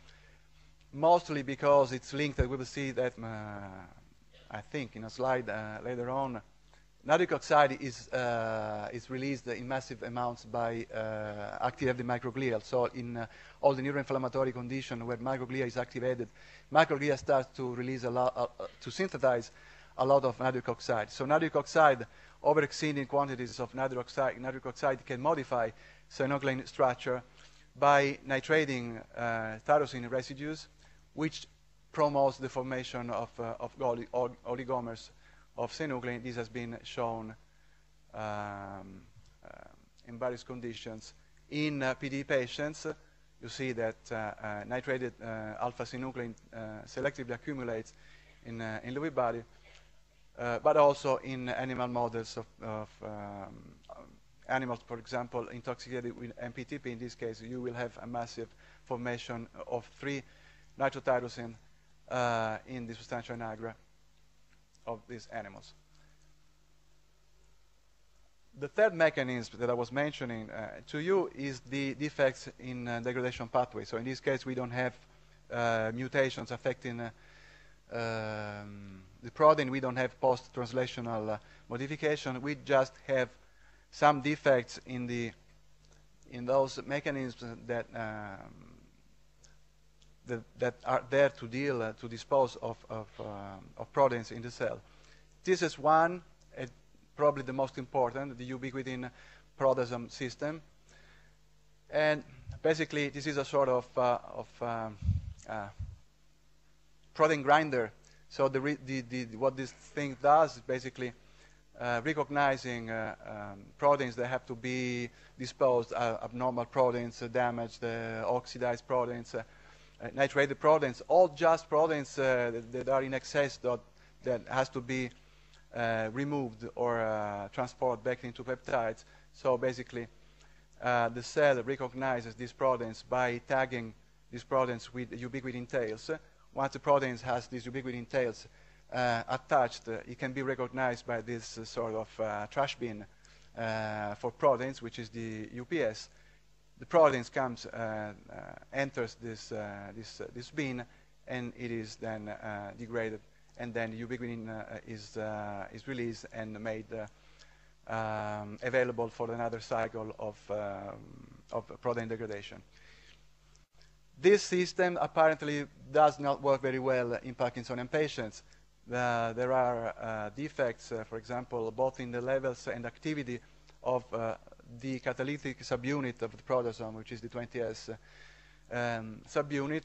mostly because it's linked, we will see that, uh, I think, in a slide uh, later on, Nitric oxide is, uh, is released in massive amounts by uh, active the microglia. So in uh, all the neuroinflammatory condition where microglia is activated, microglia starts to release a lot, uh, uh, to synthesize a lot of nitric oxide. So nitric oxide, over exceeding quantities of nitric oxide, nitric oxide can modify synuclein structure by nitrating uh, tyrosine residues, which promotes the formation of, of oligomers of synuclein. This has been shown um, uh, in various conditions. In uh, PD patients, you see that uh, uh nitrated uh, alpha-synuclein uh, selectively accumulates in, in Lewy body, but also in animal models of, of um, animals, for example, intoxicated with MPTP. In this case, you will have a massive formation of three nitrotyrosine in the substantia nigra of these animals. The third mechanism that I was mentioning uh, to you is the defects in uh, degradation pathway. So in this case, we don't have uh, mutations affecting uh, um, the protein. We don't have post-translational uh, modification. We just have some defects in the in those mechanisms that um, that, that, are there to deal, uh, to dispose of, of, uh, of, proteins in the cell. This is one, uh, probably the most important, the ubiquitin proteasome system. And basically, this is a sort of, uh, of protein grinder. So the, the, the, what this thing does is basically uh, recognizing uh, um, proteins that have to be disposed, uh, abnormal proteins, damaged, oxidized proteins, uh, nitrated proteins, all just proteins uh, that, that, are in excess that, that has to be uh, removed or uh, transported back into peptides. So basically, uh, the cell recognizes these proteins by tagging these proteins with ubiquitin tails. Once the proteins has these ubiquitin tails uh, attached, it can be recognized by this sort of trash bin for proteins, which is the UPS the proteins comes, uh, uh, enters this, uh, this, this bin, and it is then degraded, and then the ubiquitin is, is released and made um, available for another cycle of, um, of protein degradation. This system apparently does not work very well in Parkinsonian patients. Uh, there are uh, defects, uh, for example, both in the levels and activity of the catalytic subunit of the proteasome, which is the 20S um, subunit,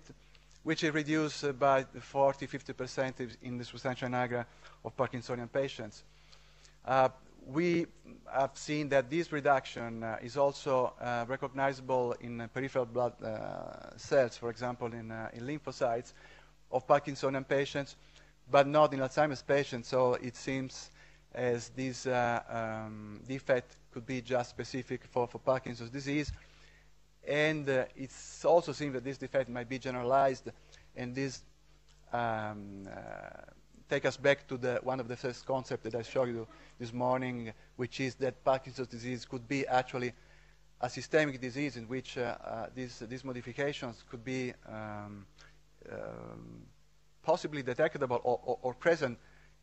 which is reduced by 40-50% in the substantia nigra of Parkinsonian patients. Uh, we have seen that this reduction uh, is also uh, recognizable in peripheral blood uh, cells, for example, in, uh, in, lymphocytes of Parkinsonian patients, but not in Alzheimer's patients. So it seems as this uh, um, defect could be just specific for, for Parkinson's disease. And it also seems that this defect might be generalized, and this um, take us back to the, one of the first concepts that I showed you this morning, which is that Parkinson's disease could be actually a systemic disease in which uh, uh, these, these modifications could be um, um, possibly detectable or, or, or, present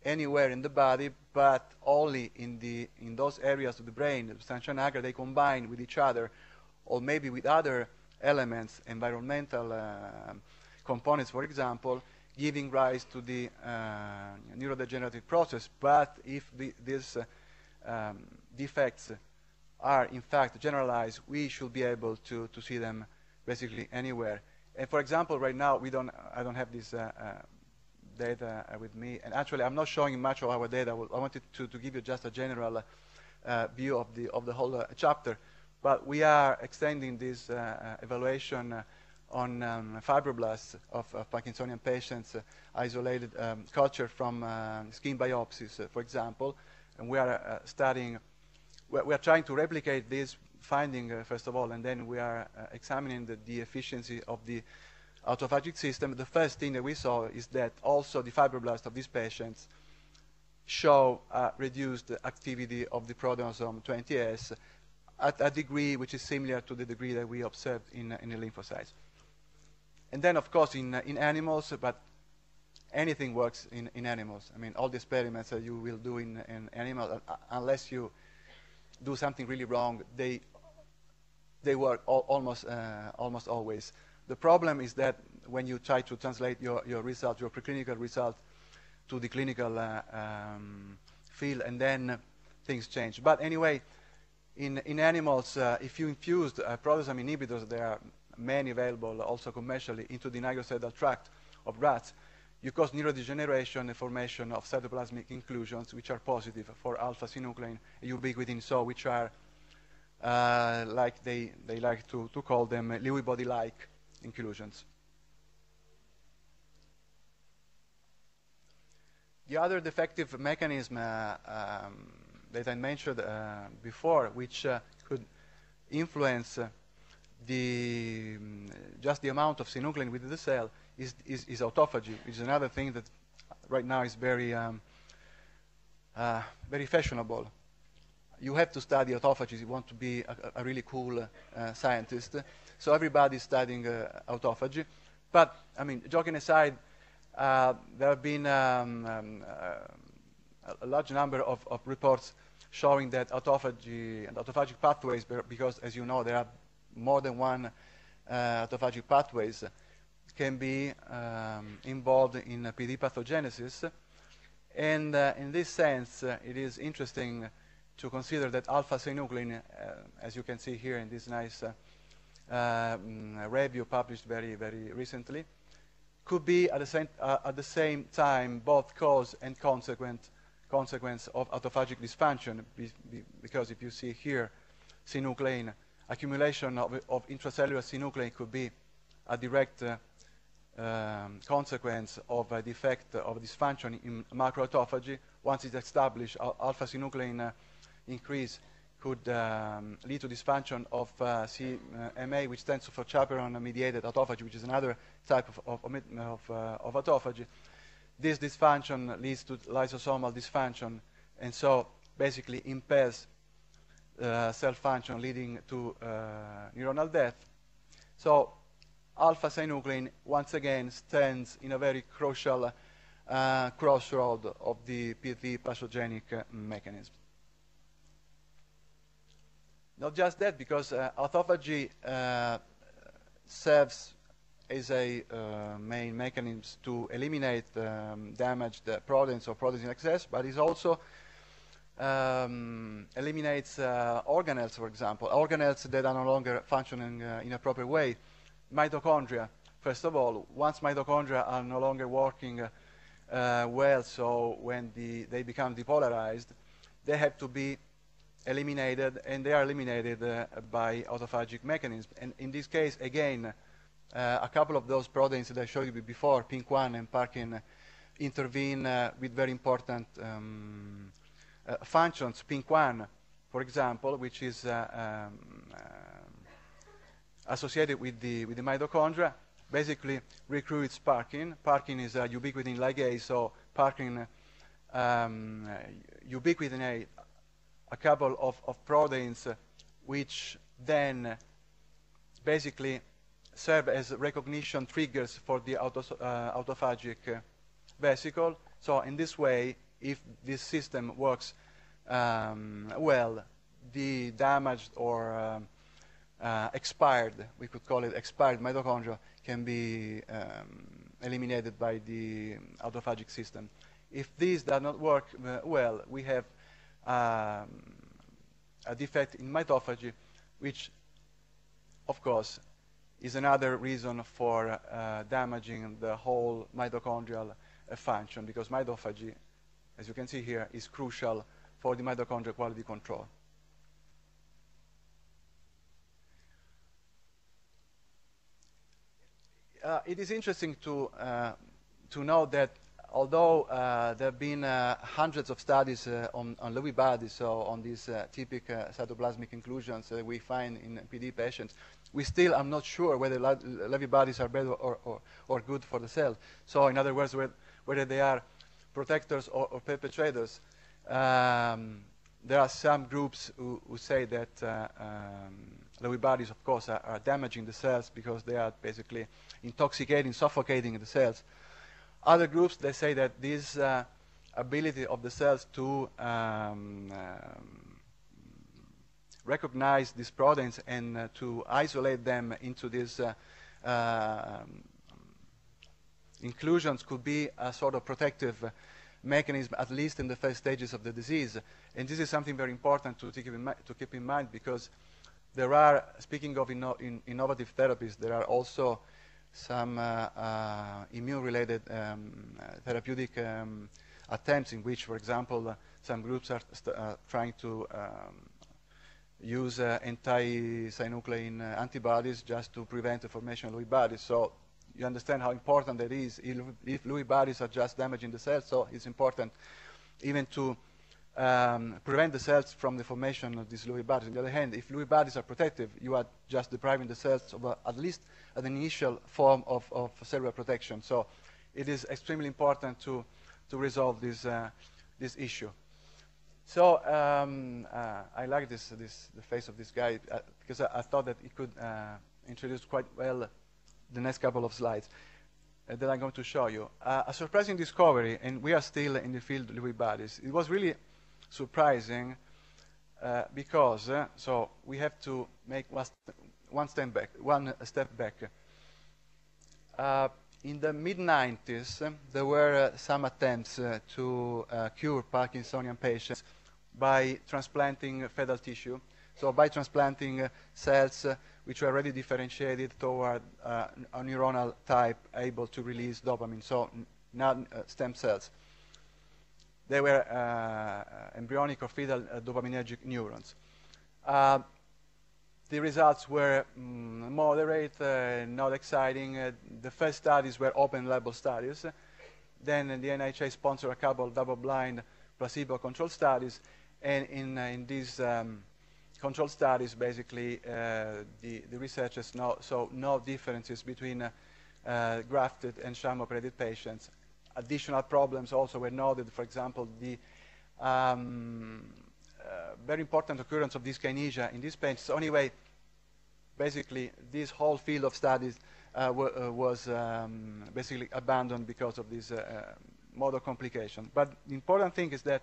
anywhere in the body, but only in, the, in those areas of the brain, the substantia nigra, they combine with each other, or maybe with other elements, environmental uh, components, for example, giving rise to the uh, neurodegenerative process. But if the, these uh, um, defects are in fact generalized, we should be able to, to see them basically anywhere. And for example, right now we don't, I don't have this uh, uh data uh, with me, and actually I'm not showing much of our data. I wanted to, to give you just a general uh, view of the of the whole chapter, but we are extending this evaluation on um, fibroblasts of, of, Parkinsonian patients, uh, isolated um, culture from uh, skin biopsies, uh, for example. And we are uh, studying, we, are trying to replicate this finding, uh, first of all, and then we are uh, examining the, the, efficiency of the autophagic system. The first thing that we saw is that also the fibroblasts of these patients show reduced activity of the proteasome 20S at a degree which is similar to the degree that we observed in, in the lymphocytes. And then, of course, in, uh, in animals, but anything works in, in animals. I mean, all the experiments that you will do in, in animals, uh, unless you do something really wrong, they, they work al almost, uh, almost always. The problem is that when you try to translate your, your result, your preclinical result, to the clinical uh, um, field, and then things change. But anyway, in, in animals, uh, if you infused uh, proteasome inhibitors, there are many available also commercially into the nigrostriatal tract of rats, you cause neurodegeneration and formation of cytoplasmic inclusions which are positive for alpha-synuclein ubiquitin so which are uh, like they, they like to, to call them Lewy body-like inclusions. The other defective mechanism uh, um, that I mentioned uh, before, which uh, could influence uh, the, um, just the amount of synuclein within the cell is, is, is, autophagy, which is another thing that right now is very, um, uh, very fashionable. You have to study autophagy if you want to be a, a really cool uh, scientist. So everybody's studying uh, autophagy. But, I mean, joking aside, uh, there have been um, um uh, a large number of, of reports showing that autophagy and autophagic pathways, because as you know, there are more than one uh, autophagic pathways can be um, involved in PD pathogenesis. And uh, in this sense, uh, it is interesting to consider that alpha-synuclein, uh, as you can see here in this nice uh, review published very, very recently, could be at the same, uh, at the same time both cause and consequent consequence of autophagic dysfunction, be, be, because if you see here synuclein accumulation of, of intracellular synuclein could be a direct uh, um, consequence of a defect of dysfunction in macroautophagy. Once it's established, al alpha-synuclein uh, increase could um, lead to dysfunction of uh, CMA, which stands for chaperone-mediated autophagy, which is another type of, of, of, uh, of autophagy. This dysfunction leads to lysosomal dysfunction, and so basically impairs uh, cell function leading to uh, neuronal death. So alpha-synuclein, once again, stands in a very crucial uh, crossroad of the PD pathogenic mechanism. Not just that, because uh, autophagy uh, serves as a uh, main mechanism to eliminate um, damaged proteins or proteins in excess, but it also um, eliminates uh, organelles, for example, organelles that are no longer functioning uh, in a proper way. Mitochondria, first of all, once mitochondria are no longer working uh, well, so when the, they become depolarized, they have to be eliminated, and they are eliminated uh, by autophagic mechanisms. And in this case, again, uh, a couple of those proteins that I showed you before, PINK1 and Parkin, intervene uh, with very important um, uh, functions. PINK1, for example, which is uh, um, uh, associated with the, with the mitochondria, basically recruits Parkin. Parkin is a ubiquitin ligase, so Parkin um, ubiquitinate a couple of, of proteins which then basically serve as recognition triggers for the auto, uh, autophagic uh, vesicle. So in this way, if this system works um, well, the damaged or um, uh, expired, we could call it expired mitochondria, can be um, eliminated by the autophagic system. If this does not work uh, well, we have um, a defect in mitophagy, which, of course, is another reason for uh, damaging the whole mitochondrial uh, function, because mitophagy, as you can see here, is crucial for the mitochondrial quality control. Uh, it is interesting to, uh, to know that although uh, there have been uh, hundreds of studies uh, on, on Lewy bodies, so on these typical cytoplasmic inclusions that we find in PD patients, we still are not sure whether Lewy bodies are better or, or, or, good for the cell. So in other words, whether they are protectors or, or perpetrators. Um, there are some groups who, who say that uh, um, Lewy bodies, of course, are, are, damaging the cells because they are basically intoxicating, suffocating the cells. Other groups, they say that this uh, ability of the cells to um, um, recognize these proteins and uh, to isolate them into these uh, um, inclusions could be a sort of protective mechanism, at least in the first stages of the disease. And this is something very important to, keep in, to keep in mind because there are, speaking of inno in innovative therapies, there are also some uh, uh, immune-related um, therapeutic um, attempts in which, for example, uh, some groups are trying to um, use anti-synuclein antibodies just to prevent the formation of Lewy bodies. So you understand how important that is. If, if Lewy bodies are just damaging the cells, so it's important even to um, prevent the cells from the formation of these Lewy bodies. On the other hand, if Lewy bodies are protective, you are just depriving the cells of a, at least an initial form of, of, cellular protection. So it is extremely important to, to resolve this, uh, this issue. So um, uh, I like this, this, the face of this guy uh, because I, I, thought that he could uh, introduce quite well the next couple of slides uh, that I'm going to show you. Uh, a surprising discovery, and we are still in the field of Lewy bodies. It was really surprising uh, because, uh, so we have to make one, st one step back. One step back. Uh, in the mid-90s, there were uh, some attempts to cure Parkinsonian patients by transplanting fetal tissue. So by transplanting cells which were already differentiated toward uh, a neuronal type able to release dopamine, so not uh, stem cells. They were uh, embryonic or fetal uh, dopaminergic neurons. Uh, the results were mm, moderate, uh, not exciting. the first studies were open-label studies. Then the NIH sponsored a couple double-blind placebo-controlled studies, and in, in these um, control studies, basically, uh, the, the researchers saw no differences between uh, uh, grafted and sham-operated patients. Additional problems also were noted, for example, the um, uh, very important occurrence of dyskinesia in these patients. So anyway, basically, this whole field of studies uh, uh, was um, basically abandoned because of this motor complication. But the important thing is that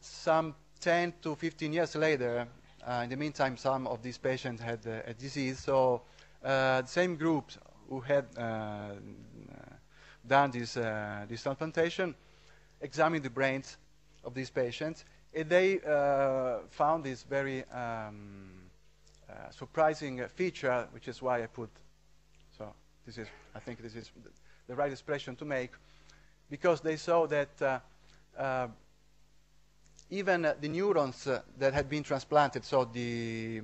some 10 to 15 years later, uh, in the meantime, some of these patients had uh, a disease. So uh, the same groups who had uh, done this, uh, this transplantation examined the brains of these patients, and they uh, found this very um, surprising feature, which is why I put. So this is, I think, this is the right expression to make, because they saw that even uh, the neurons uh, that had been transplanted, so the,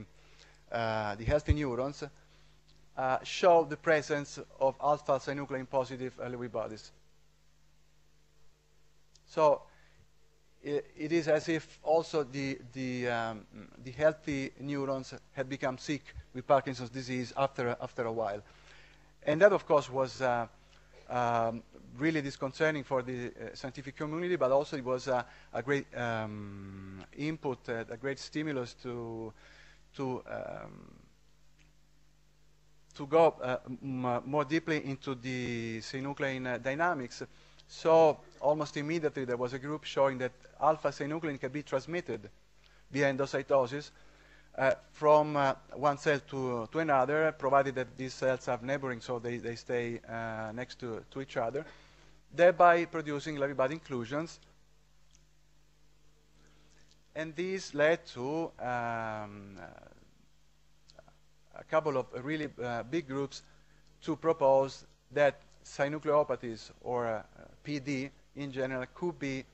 uh, the healthy neurons, show the presence of alpha-synuclein positive Lewy bodies. So it, it is as if also the, the, um, the healthy neurons had become sick with Parkinson's disease after, after a while. And that, of course, was uh, um, really disconcerting for the uh, scientific community, but also it was a, a great um, input, uh, a great stimulus to to um, to go uh, more deeply into the synuclein uh, dynamics. So almost immediately there was a group showing that alpha synuclein can be transmitted via endocytosis uh, from uh, one cell to, to another, provided that these cells have neighboring, so they, they stay uh, next to, to each other, thereby producing Lewy body inclusions. And this led to um, a couple of really uh, big groups to propose that synucleinopathies or uh, PD in general could be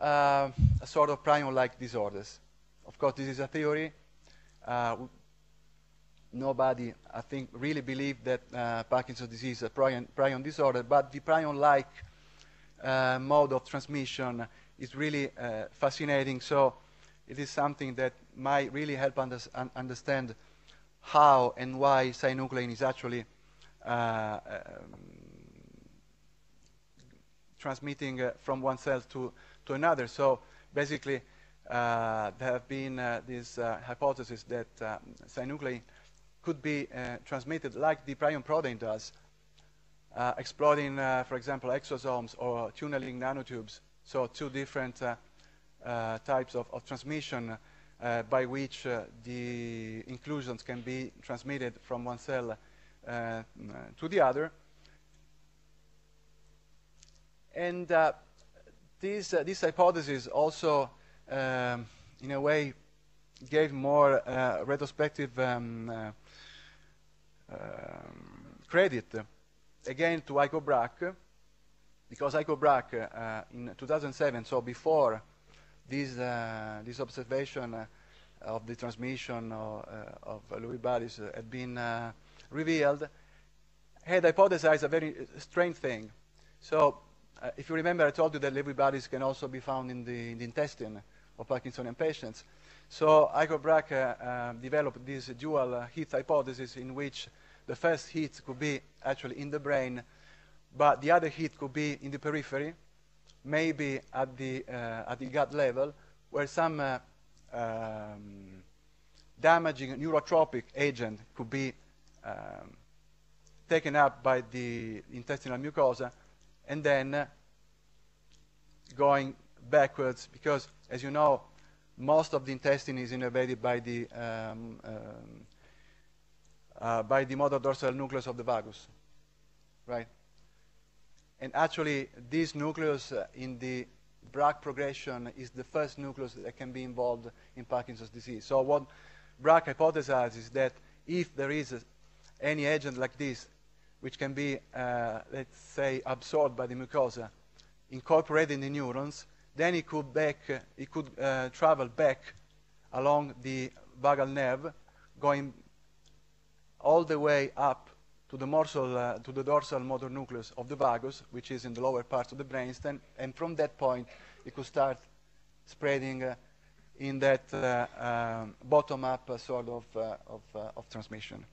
uh, a sort of prion-like disorders. Of course, this is a theory. Uh, nobody, I think, really believed that Parkinson's disease is a prion, prion disorder, but the prion-like uh, mode of transmission is really uh, fascinating. So it is something that might really help un understand how and why synuclein is actually uh, um, transmitting uh, from one cell to, to another. So basically, uh, there have been uh, these uh, hypotheses that um, could be transmitted like the prion protein does, exploring, for example, exosomes or tunneling nanotubes. So two different types of, of transmission uh, by which uh, the inclusions can be transmitted from one cell uh, to the other. And this, this hypothesis also um, in a way, gave more uh, retrospective um, uh, um, credit, again, to Heiko Braak, because Heiko Braak, uh, in 2007, so before this, this observation of the transmission of, of Lewy bodies had been revealed, had hypothesized a very strange thing. So uh, if you remember, I told you that Lewy bodies can also be found in the, in the intestine of Parkinsonian patients. So Heiko Braak uh, uh, developed this dual uh, hit hypothesis in which the first hit could be actually in the brain, but the other hit could be in the periphery, maybe at the, uh, at the gut level, where some uh, um, damaging neurotropic agent could be um, taken up by the intestinal mucosa, and then going backwards because, as you know, most of the intestine is innervated by the um, um, uh, by the motor dorsal nucleus of the vagus, right? And actually, this nucleus uh, in the Braak progression is the first nucleus that can be involved in Parkinson's disease. So what Braak hypothesizes is that if there is a, any agent like this, which can be, uh, let's say, absorbed by the mucosa, incorporated in the neurons, then it could, back, it could uh, travel back along the vagal nerve, going all the way up to the, morsel, uh, to the dorsal motor nucleus of the vagus, which is in the lower part of the brainstem, and from that point it could start spreading uh, in that uh, um, bottom-up uh, sort of, uh, of, of transmission.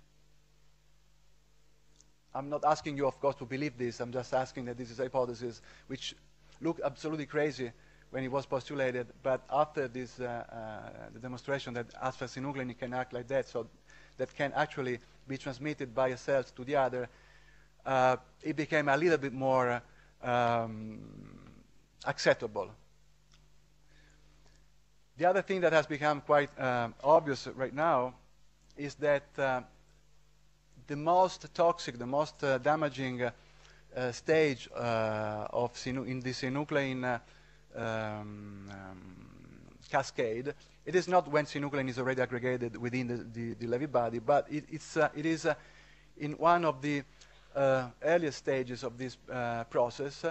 I'm not asking you, of course, to believe this. I'm just asking that this is a hypothesis which looked absolutely crazy when it was postulated, but after this the demonstration that alpha-synuclein can act like that, so that can actually be transmitted by a cell to the other, uh, it became a little bit more um, acceptable. The other thing that has become quite uh, obvious right now is that uh, the most toxic, the most uh, damaging uh, uh, stage uh, of in the synuclein um, um, cascade, it is not when synuclein is already aggregated within the, the, the Levy body, but it, uh, it is uh, in one of the uh, earlier stages of this process,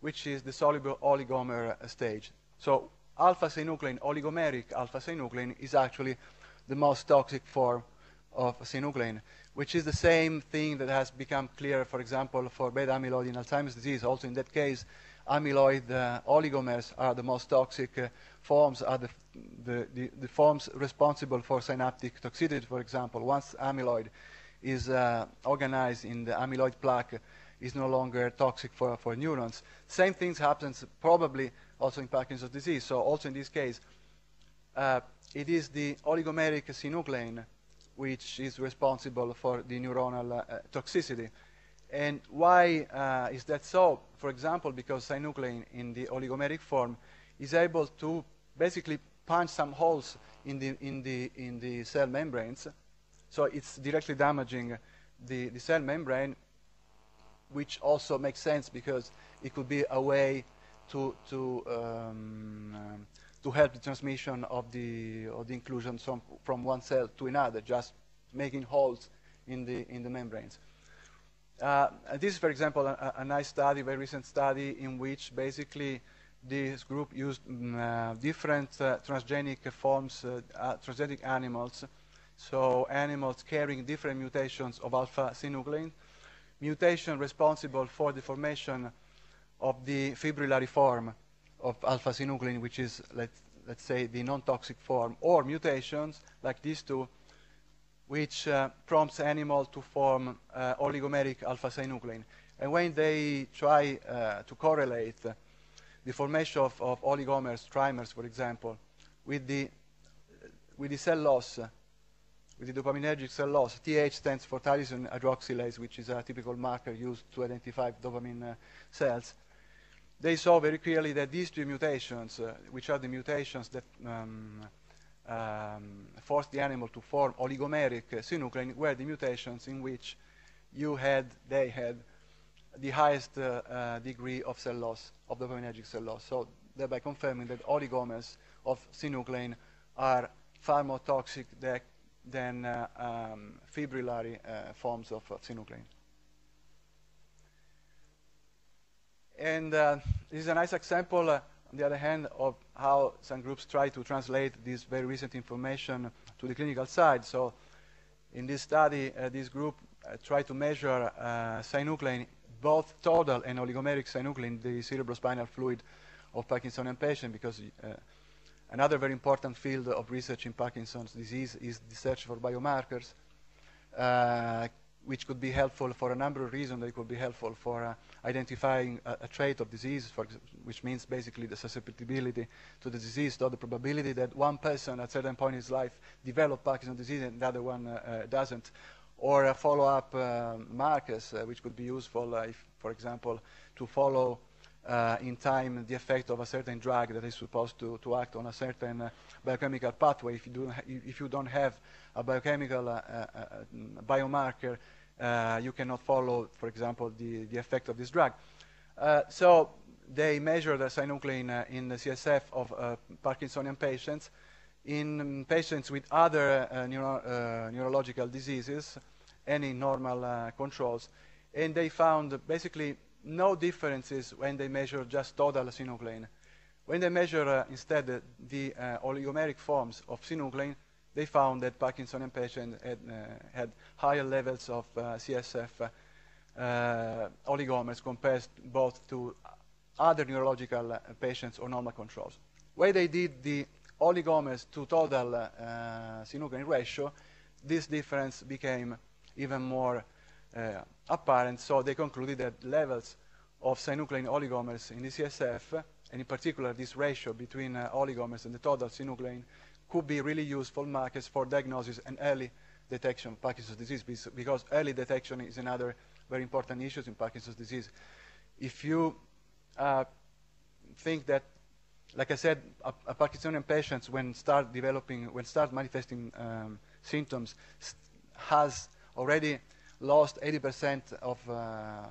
which is the soluble oligomer stage. So alpha-synuclein, oligomeric alpha-synuclein is actually the most toxic form of synuclein, which is the same thing that has become clear, for example, for beta amyloid in Alzheimer's disease. Also in that case, amyloid uh, oligomers are the most toxic uh, forms, are the, the, the, the, forms responsible for synaptic toxicity, for example. Once amyloid is uh, organized in the amyloid plaque, is no longer toxic for, for neurons. Same things happens probably also in Parkinson's disease. So also in this case, uh, it is the oligomeric synuclein which is responsible for the neuronal uh, toxicity. And why uh, is that so? For example, because synuclein in the oligomeric form is able to basically punch some holes in the, in the, in the cell membranes. So it's directly damaging the, the cell membrane, which also makes sense because it could be a way to, to, um, to help the transmission of the, of the inclusion from, from one cell to another, just making holes in the, in the membranes. Uh, this is, for example, a, a, nice study, very recent study, in which basically this group used um, uh, different uh, transgenic forms, uh, transgenic animals, so animals carrying different mutations of alpha-synuclein, mutation responsible for the formation of the fibrillary form of alpha-synuclein, which is, let's, let's say, the non-toxic form, or mutations like these two, which uh, prompts animal to form uh, oligomeric alpha-synuclein. And when they try uh, to correlate the formation of, of, oligomers, trimers, for example, with the, with the cell loss, with the dopaminergic cell loss, TH stands for tyrosine hydroxylase, which is a typical marker used to identify dopamine uh, cells. They saw very clearly that these two mutations, uh, which are the mutations that um, um, force the animal to form oligomeric uh, synuclein, were the mutations in which you had, they had, the highest uh, uh degree of cell loss, of dopaminergic cell loss. So thereby confirming that oligomers of synuclein are far more toxic than uh, um, fibrillary forms of, of synuclein. And this is a nice example, on the other hand, of how some groups try to translate this very recent information to the clinical side. So in this study, uh, this group uh, tried to measure uh, synuclein, both total and oligomeric synuclein, the cerebrospinal fluid of Parkinsonian patients because uh, another very important field of research in Parkinson's disease is the search for biomarkers which could be helpful for a number of reasons. They could be helpful for uh, identifying a, a, trait of disease, which means basically the susceptibility to the disease, or the probability that one person at a certain point in his life developed Parkinson's disease and the other one uh, uh, doesn't. Or a follow-up uh, markers, uh, which could be useful, if, for example, to follow in time the effect of a certain drug that is supposed to, to act on a certain biochemical pathway. If you, do if you don't have a biochemical biomarker uh, you cannot follow, for example, the, the effect of this drug. Uh, so they measured the synuclein uh, in the CSF of uh, Parkinsonian patients, in patients with other uh, neuro uh, neurological diseases, any normal controls, and they found basically no differences when they measure just total synuclein. When they measure instead the oligomeric forms of synuclein, they found that Parkinsonian patients had, uh, had, higher levels of uh, CSF uh, oligomers compared both to other neurological patients or normal controls. When they did the oligomers to total uh, synuclein ratio, this difference became even more uh, apparent, so they concluded that levels of synuclein oligomers in the CSF, and in particular this ratio between uh, oligomers and the total synuclein could be really useful markers for diagnosis and early detection of Parkinson's disease because early detection is another very important issue in Parkinson's disease. If you uh, think that like I said, a, a Parkinsonian patients when start developing, when start manifesting um, symptoms, has already lost 80% of, uh,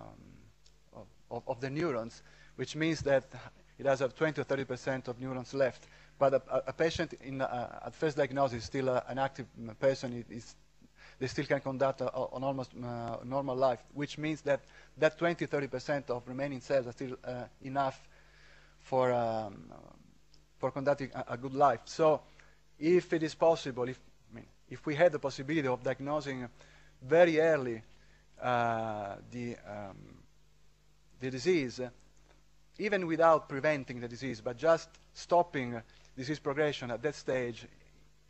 of, of, the neurons, which means that it has a 20 or 30% of neurons left. But a, a patient in, uh, at first diagnosis is still uh, an active person. Is, they still can conduct a, a almost uh, normal life, which means that that 20, 30% of remaining cells are still uh, enough for, um, for conducting a, a, good life. So if it is possible, if, I mean, if we had the possibility of diagnosing very early uh, the, um, the disease, even without preventing the disease, but just stopping disease progression at that stage,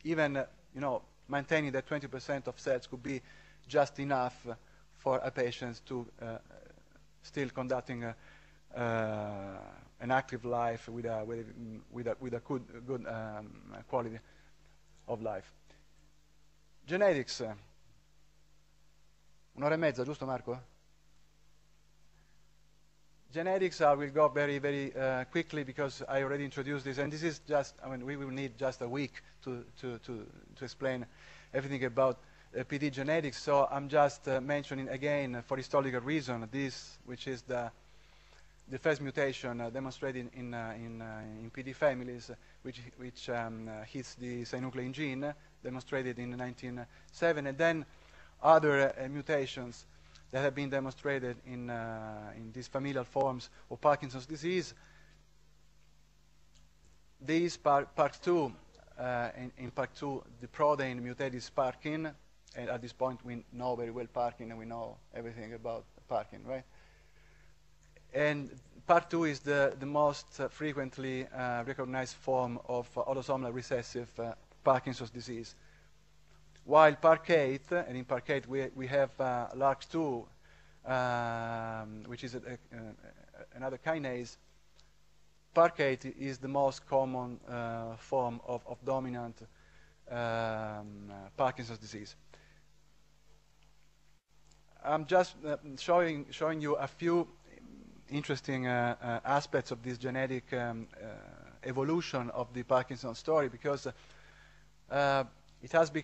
even you know, maintaining that 20% of cells could be just enough for a patient to uh, still conducting a, uh, an active life with a, with with a, with a good, good um, quality of life. Genetics. Un'ora e mezza, giusto Marco? Genetics, I will go very, very uh, quickly because I already introduced this, and this is just, I mean, we will need just a week to, to, to, to explain everything about uh, PD genetics, so I'm just uh, mentioning again, uh, for historical reason, this, which is the, the first mutation uh, demonstrated in, uh, in, in, PD families, which, which um, hits the synuclein gene, demonstrated in 1907, and then other mutations that have been demonstrated in, uh, in these familial forms of Parkinson's disease. These part, part two, uh, in, in, part two, the protein mutated is Parkin, and at this point we know very well Parkin and we know everything about Parkin, right? And part two is the, the most uh, frequently uh, recognized form of autosomal recessive uh, Parkinson's disease. While Park8, and in Park8 we, we have uh, LRRK2, um, which is a, a, another kinase, Park8 is the most common uh, form of, of dominant um, uh, Parkinson's disease. I'm just uh, showing, showing you a few interesting uh, uh, aspects of this genetic um, uh, evolution of the Parkinson story because it has been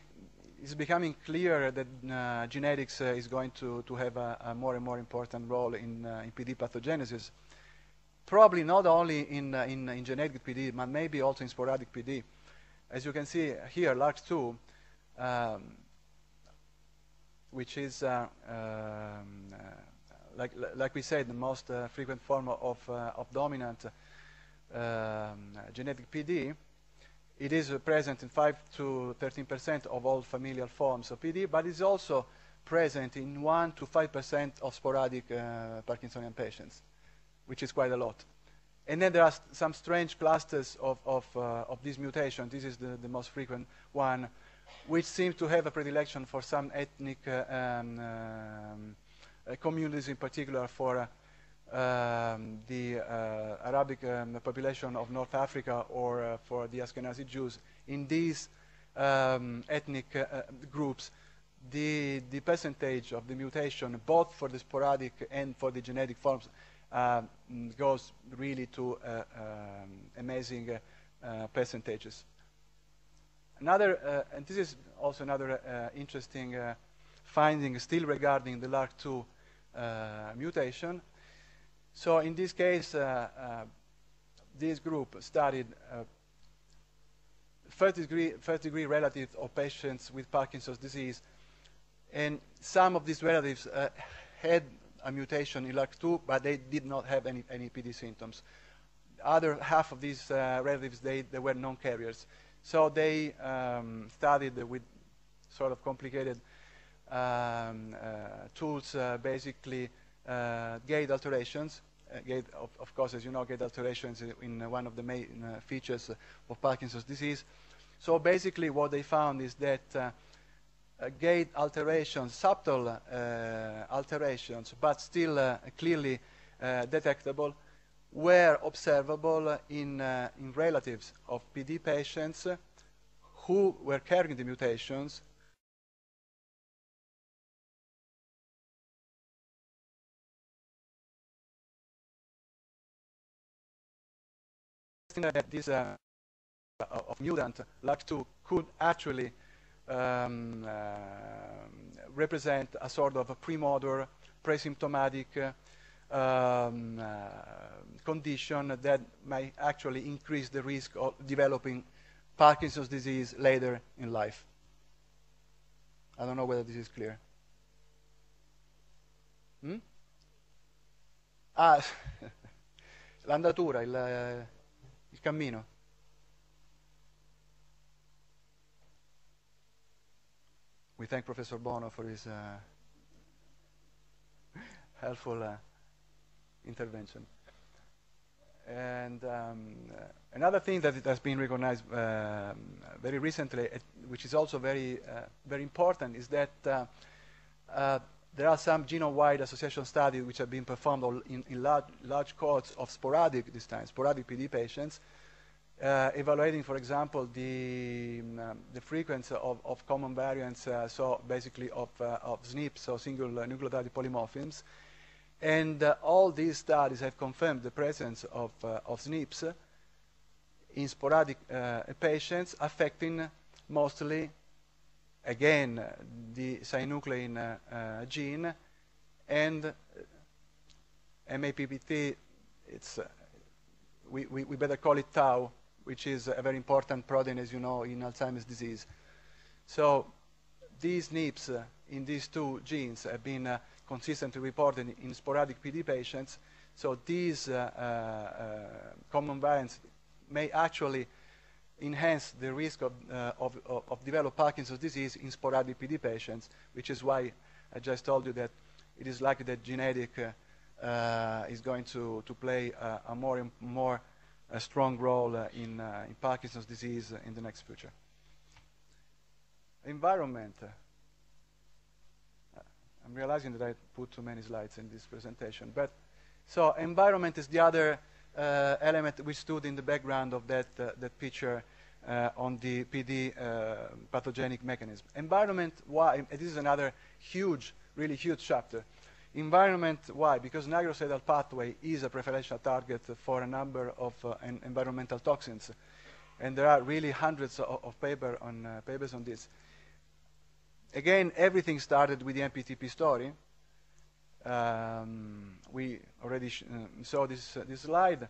it's becoming clear that genetics is going to, to have a, a, more and more important role in, in PD pathogenesis. Probably not only in, uh, in, in, genetic PD, but maybe also in sporadic PD. As you can see here, LRRK2, um, which is, uh, um, like, like we said, the most frequent form of, of dominant um, genetic PD, it is uh, present in 5 to 13% of all familial forms of PD, but it's also present in 1 to 5% of sporadic uh, Parkinsonian patients, which is quite a lot. And then there are st some strange clusters of, of, uh, of this mutation. This is the, the, most frequent one, which seems to have a predilection for some ethnic uh, um, um, uh, communities, in particular for uh, um, the uh, Arabic um, population of North Africa or uh, for the Ashkenazi Jews. In these um, ethnic groups, the, the percentage of the mutation, both for the sporadic and for the genetic forms, uh, goes really to uh, um, amazing uh, percentages. Another, and this is also another interesting finding still regarding the LRRK2 mutation, so in this case, uh, uh, this group studied uh, first degree, first degree relatives of patients with Parkinson's disease, and some of these relatives uh, had a mutation in LRRK2, but they did not have any, any PD symptoms. Other half of these uh, relatives, they, they were non-carriers. So they um, studied with sort of complicated um, uh, tools, basically uh, gait alterations. Uh, gait, of, of, course, as you know, gait alterations in one of the main uh, features of Parkinson's disease. So basically what they found is that uh, gait alterations, subtle uh, alterations, but still uh, clearly uh, detectable, were observable in, in relatives of PD patients who were carrying the mutations that this uh, of mutant LAC2 could actually um, uh, represent a sort of a premotor, pre-symptomatic uh, um, uh, condition that may actually increase the risk of developing Parkinson's disease later in life. I don't know whether this is clear. Hmm? Ah, l'andatura, il, il cammino. We thank Professor Bono for his uh, helpful uh, intervention. And um, uh, another thing that has been recognized um, very recently, uh, which is also very, uh, very important, is that uh, uh, there are some genome-wide association studies which have been performed in, in large, large cohorts of sporadic, this time, sporadic PD patients, uh, evaluating, for example, the, um, the frequency of, of common variants, uh, so basically of, uh, of SNPs, so single nucleotide polymorphisms, and uh, all these studies have confirmed the presence of, uh, of SNPs in sporadic uh, patients affecting mostly, again, the synuclein uh, uh, gene and uh, MAPPT, it's, we, we, we, better call it tau, which is a very important protein, as you know, in Alzheimer's disease. So these SNPs in these two genes have been consistently reported in sporadic PD patients. So these uh, uh, common variants may actually enhance the risk of, uh, of, of, Parkinson's disease in sporadic PD patients, which is why I just told you that it is likely that genetic uh, is going to, to play uh, a more, more a strong role uh, in, in Parkinson's disease in the next future. Environment. I'm realizing that I put too many slides in this presentation. But so environment is the other uh, element which stood in the background of that, uh, that picture uh, on the PD uh, pathogenic mechanism. Environment, why? This is another huge, really huge chapter. Environment, why? Because nigrostriatal pathway is a preferential target for a number of uh, en environmental toxins. And there are really hundreds of, of paper on, uh, papers on this. Again, everything started with the MPTP story. Um, we already uh, saw this, uh, this slide.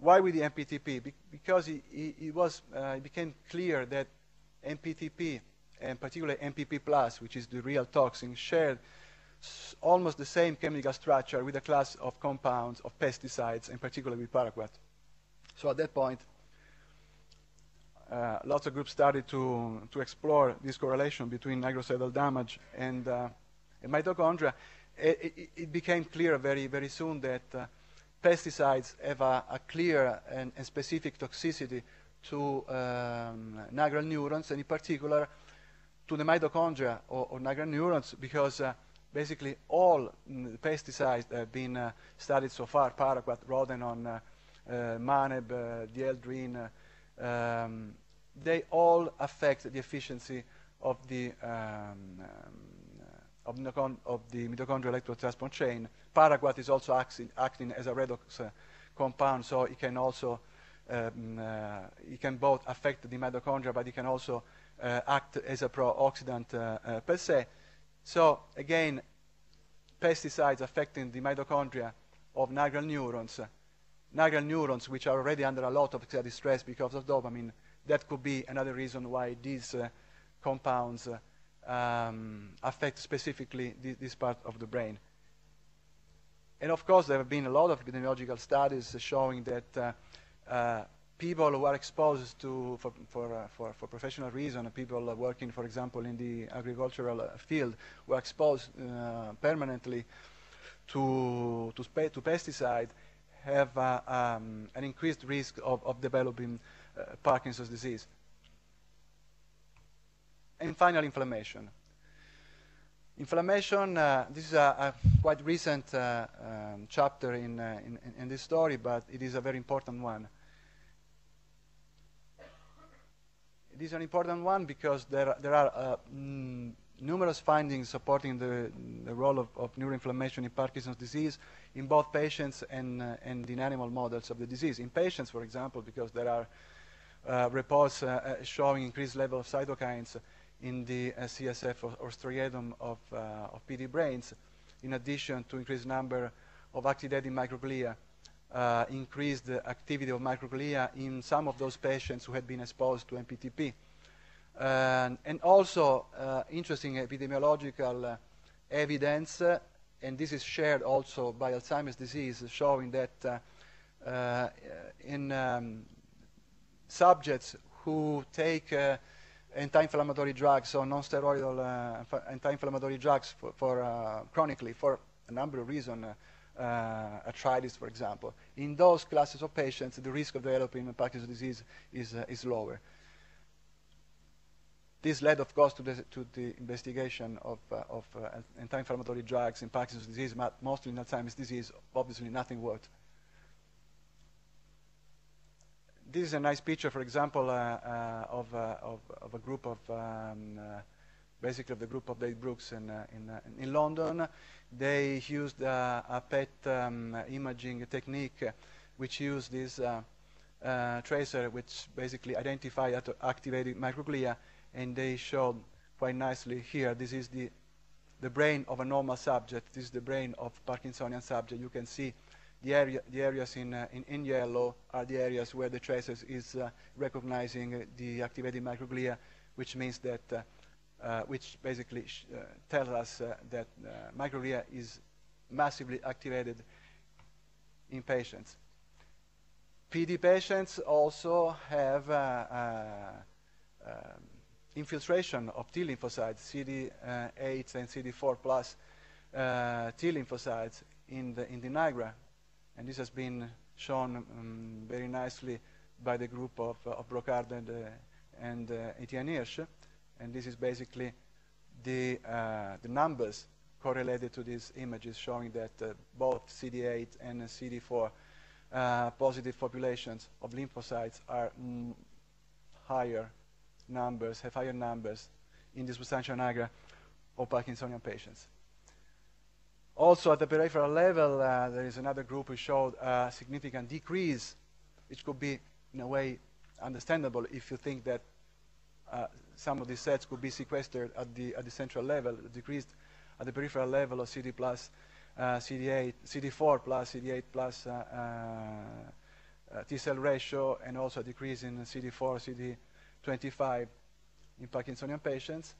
Why with the MPTP? Be because it, it, it was, uh, it became clear that MPTP, and particularly MPP+, plus, which is the real toxin, shared almost the same chemical structure with a class of compounds of pesticides, and particularly with paraquat. So at that point, uh, lots of groups started to, to explore this correlation between nigrostriatal damage and, uh, and mitochondria. It, it, it, became clear very, very soon that uh, pesticides have a, a clear and, and, specific toxicity to um, neurons, and in particular to the mitochondria or, or neurons, because uh, basically all mm, pesticides have been uh, studied so far, paraquat, rotenone, uh, maneb, uh, dieldrin, um, they all affect the efficiency of the, um, of, of the mitochondrial electrotransport chain. Paraquat is also acting, acting as a redox uh, compound, so it can also um, uh, it can both affect the mitochondria, but it can also uh, act as a pro-oxidant uh, per se. So again, pesticides affecting the mitochondria of nigral neurons, nigral neurons which are already under a lot of stress because of dopamine, that could be another reason why these uh, compounds uh, um, affect specifically th this part of the brain. And of course, there have been a lot of epidemiological studies showing that uh, uh people who are exposed to, for, for, uh, for, for professional reason, people working, for example, in the agricultural field, who are exposed permanently to, to, to pesticide, have um, an increased risk of, of developing uh, Parkinson's disease. And finally, inflammation. Inflammation, uh, this is a, a quite recent uh, um, chapter in, uh, in, in, this story, but it is a very important one. It is an important one because there, there are uh, mm, numerous findings supporting the, the role of, of neuroinflammation in Parkinson's disease, in both patients and, uh, and in animal models of the disease. In patients, for example, because there are uh, reports showing increased level of cytokines in the CSF or, striatum of, of PD brains, in addition to increased number of activated microglia, uh, increased activity of microglia in some of those patients who had been exposed to MPTP. Uh, and also uh, interesting epidemiological evidence, and this is shared also by Alzheimer's disease, showing that in um, subjects who take uh, anti-inflammatory drugs or non-steroidal uh, anti-inflammatory drugs for, for uh, chronically for a number of reasons, uh, uh, arthritis, for example. In those classes of patients, the risk of developing Parkinson's disease is, uh, is lower. This led, of course, to the, to the investigation of, of anti-inflammatory drugs in Parkinson's disease, but mostly in Alzheimer's disease. Obviously, nothing worked this is a nice picture, for example, uh, uh, of, uh, of, of, a group of, um, basically of the group of Dave Brooks in, in, in London. They used a PET um, imaging technique which used this tracer which basically identified activated microglia and they showed quite nicely here, this is the, the brain of a normal subject, this is the brain of Parkinsonian subject. You can see the, area, the areas in, uh, in, in, yellow are the areas where the traces is uh, recognizing the activated microglia, which means that, uh, uh which basically uh, tells us uh, that microglia is massively activated in patients. PD patients also have um, infiltration of T lymphocytes, CD8 and CD4 plus T lymphocytes in the, in the nigra and this has been shown um, very nicely by the group of, uh, of Brocard and, uh, and uh, Etienne Hirsch. And this is basically the, uh, the numbers correlated to these images showing that uh, both CD8 and CD4 uh, positive populations of lymphocytes are mm, higher numbers, have higher numbers in the substantia nigra of Parkinsonian patients. Also, at the peripheral level, uh, there is another group who showed a significant decrease, which could be, in a way, understandable if you think that uh, some of these sets could be sequestered at the, at the central level, decreased at the peripheral level of CD plus, uh, CD8, CD4 plus, CD8 plus uh, uh, uh, T cell ratio, and also a decrease in CD4, CD25 in Parkinsonian patients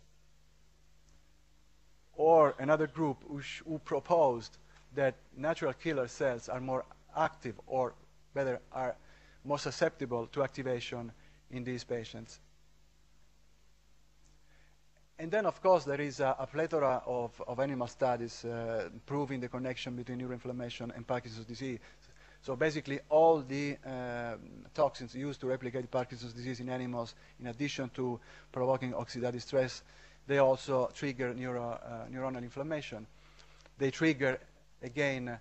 or another group who, who proposed that natural killer cells are more active or better are more susceptible to activation in these patients. And then, of course, there is a, a plethora of, of, animal studies uh, proving the connection between neuroinflammation and Parkinson's disease. So basically, all the uh, toxins used to replicate Parkinson's disease in animals, in addition to provoking oxidative stress, they also trigger neuro, uh, neuronal inflammation. They trigger, again,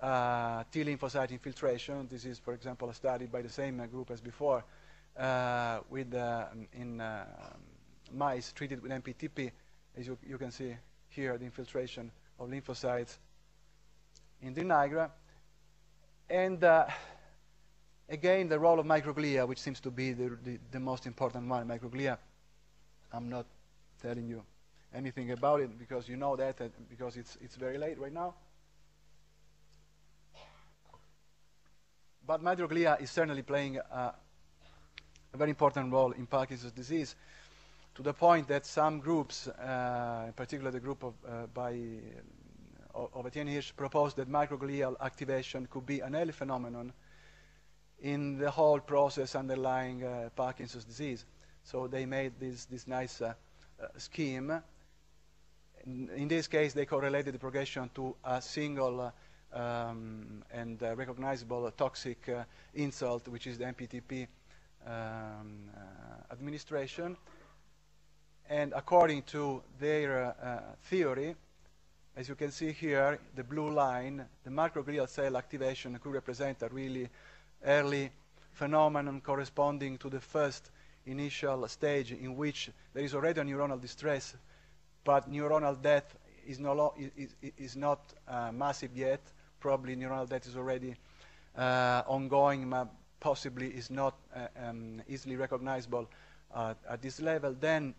uh, T lymphocyte infiltration. This is, for example, a study by the same uh, group as before uh, with uh, in uh, mice treated with MPTP. As you, you, can see here, the infiltration of lymphocytes in the nigra. And again, the role of microglia, which seems to be the, the, the most important one. Microglia, I'm not telling you anything about it because you know that, because it's, it's very late right now. But microglia is certainly playing a, a very important role in Parkinson's disease to the point that some groups, uh, in particular the group of, uh, by, uh, of Etienne Hirsch, proposed that microglial activation could be an early phenomenon in the whole process underlying uh, Parkinson's disease. So they made this, this nice uh, scheme. In, in, this case, they correlated the progression to a single uh, um, and uh, recognizable toxic insult, which is the MPTP um, administration. And according to their theory, as you can see here, the blue line, the microglial cell activation could represent a really early phenomenon corresponding to the first initial stage in which there is already a neuronal distress, but neuronal death is, no is, is not uh, massive yet, probably neuronal death is already uh, ongoing, but possibly is not uh, um, easily recognizable at this level, then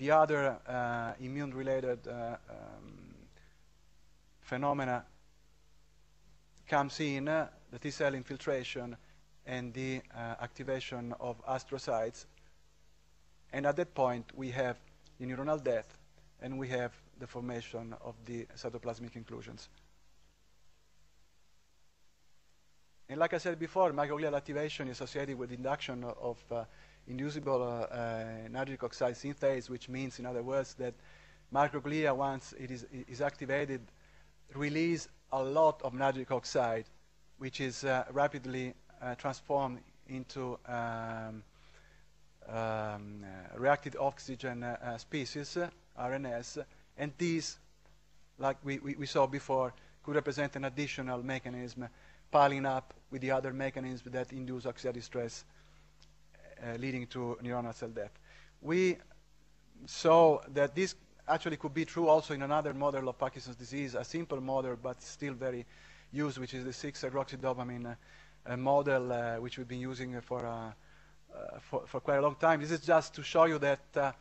the other uh, immune-related uh, um, phenomena comes in, uh, the T-cell infiltration and the activation of astrocytes. And at that point, we have the neuronal death, and we have the formation of the cytoplasmic inclusions. And like I said before, microglial activation is associated with induction of uh, inducible uh, uh, nitric oxide synthase, which means, in other words, that microglia, once it is, is activated, release a lot of nitric oxide, which is uh, rapidly transformed into um, um, reactive oxygen species, RNS, and these, like we, we, we saw before, could represent an additional mechanism piling up with the other mechanisms that induce oxidative stress uh, leading to neuronal cell death. We saw that this actually could be true also in another model of Parkinson's disease, a simple model but still very used, which is the 6-hydroxydopamine uh, model, uh, which we've been using for, uh, uh, for, for, quite a long time. This is just to show you that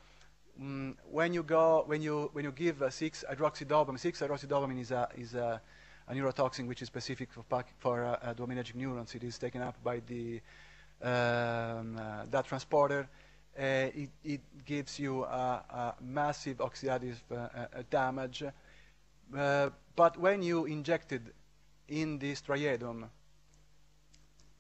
mm, when you go, when you, when you give 6-hydroxydopamine, 6-hydroxydopamine is a, is a, a, neurotoxin which is specific for, for dopaminergic neurons. It is taken up by the um, uh, that transporter, uh, it, it, gives you a, a massive oxidative uh, damage. but when you injected in this striatum,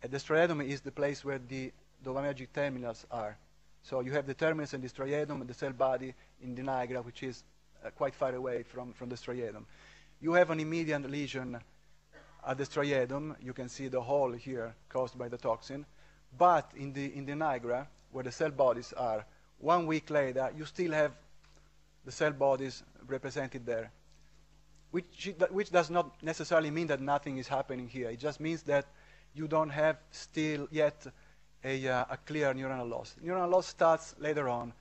the striatum is the place where the dopaminergic terminals are. So you have the terminus and the striatum and the cell body in the nigra, which is uh, quite far away from, from the striatum. You have an immediate lesion at the striatum. You can see the hole here caused by the toxin. But in the, in the nigra, where the cell bodies are, one week later, you still have the cell bodies represented there, which, which does not necessarily mean that nothing is happening here. It just means that you don't have still yet a, uh, a clear neuronal loss. Neuronal loss starts later on,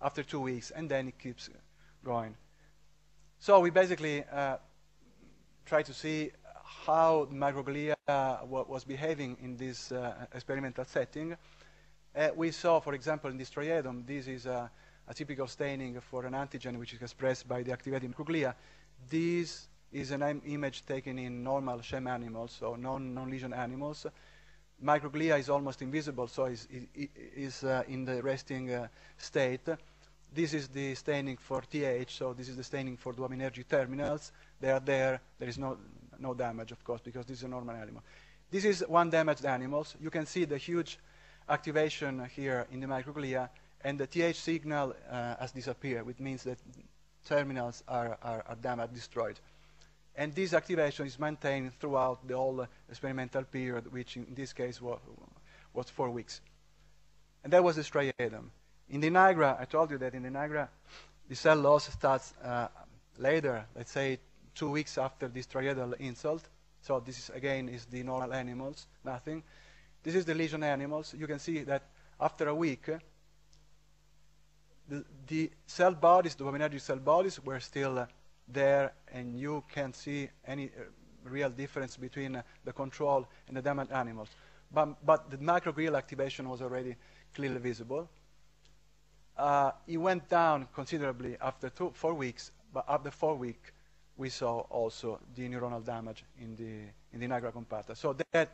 after two weeks, and then it keeps going. So we basically uh, try to see how microglia was behaving in this uh, experimental setting. Uh, we saw, for example, in this striatum, this is a, a, typical staining for an antigen which is expressed by the activated microglia. This is an Im image taken in normal sham animals, so non-lesion animals. Microglia is almost invisible, so is, is uh, in the resting uh, state. This is the staining for TH, so this is the staining for dopaminergic terminals. They are there. There is no no damage, of course, because this is a normal animal. This is one damaged animal. You can see the huge activation here in the microglia, and the TH signal uh, has disappeared, which means that terminals are, are, are damaged, destroyed. And this activation is maintained throughout the whole experimental period, which in this case was, four weeks. And that was the striatum. In the Nigra, I told you that in the Nigra, the cell loss starts uh, later, let's say two weeks after this striatal insult. So this is, again is the normal animals, nothing. This is the lesion animals. You can see that after a week, the, the cell bodies, the dopaminergic cell bodies, were still uh, there, and you can't see any uh, real difference between uh, the control and the damaged animals. But, but the microglial activation was already clearly visible. Uh, it went down considerably after two, four weeks, but after four weeks, we saw also the neuronal damage in the, in the nigra compacta. So that,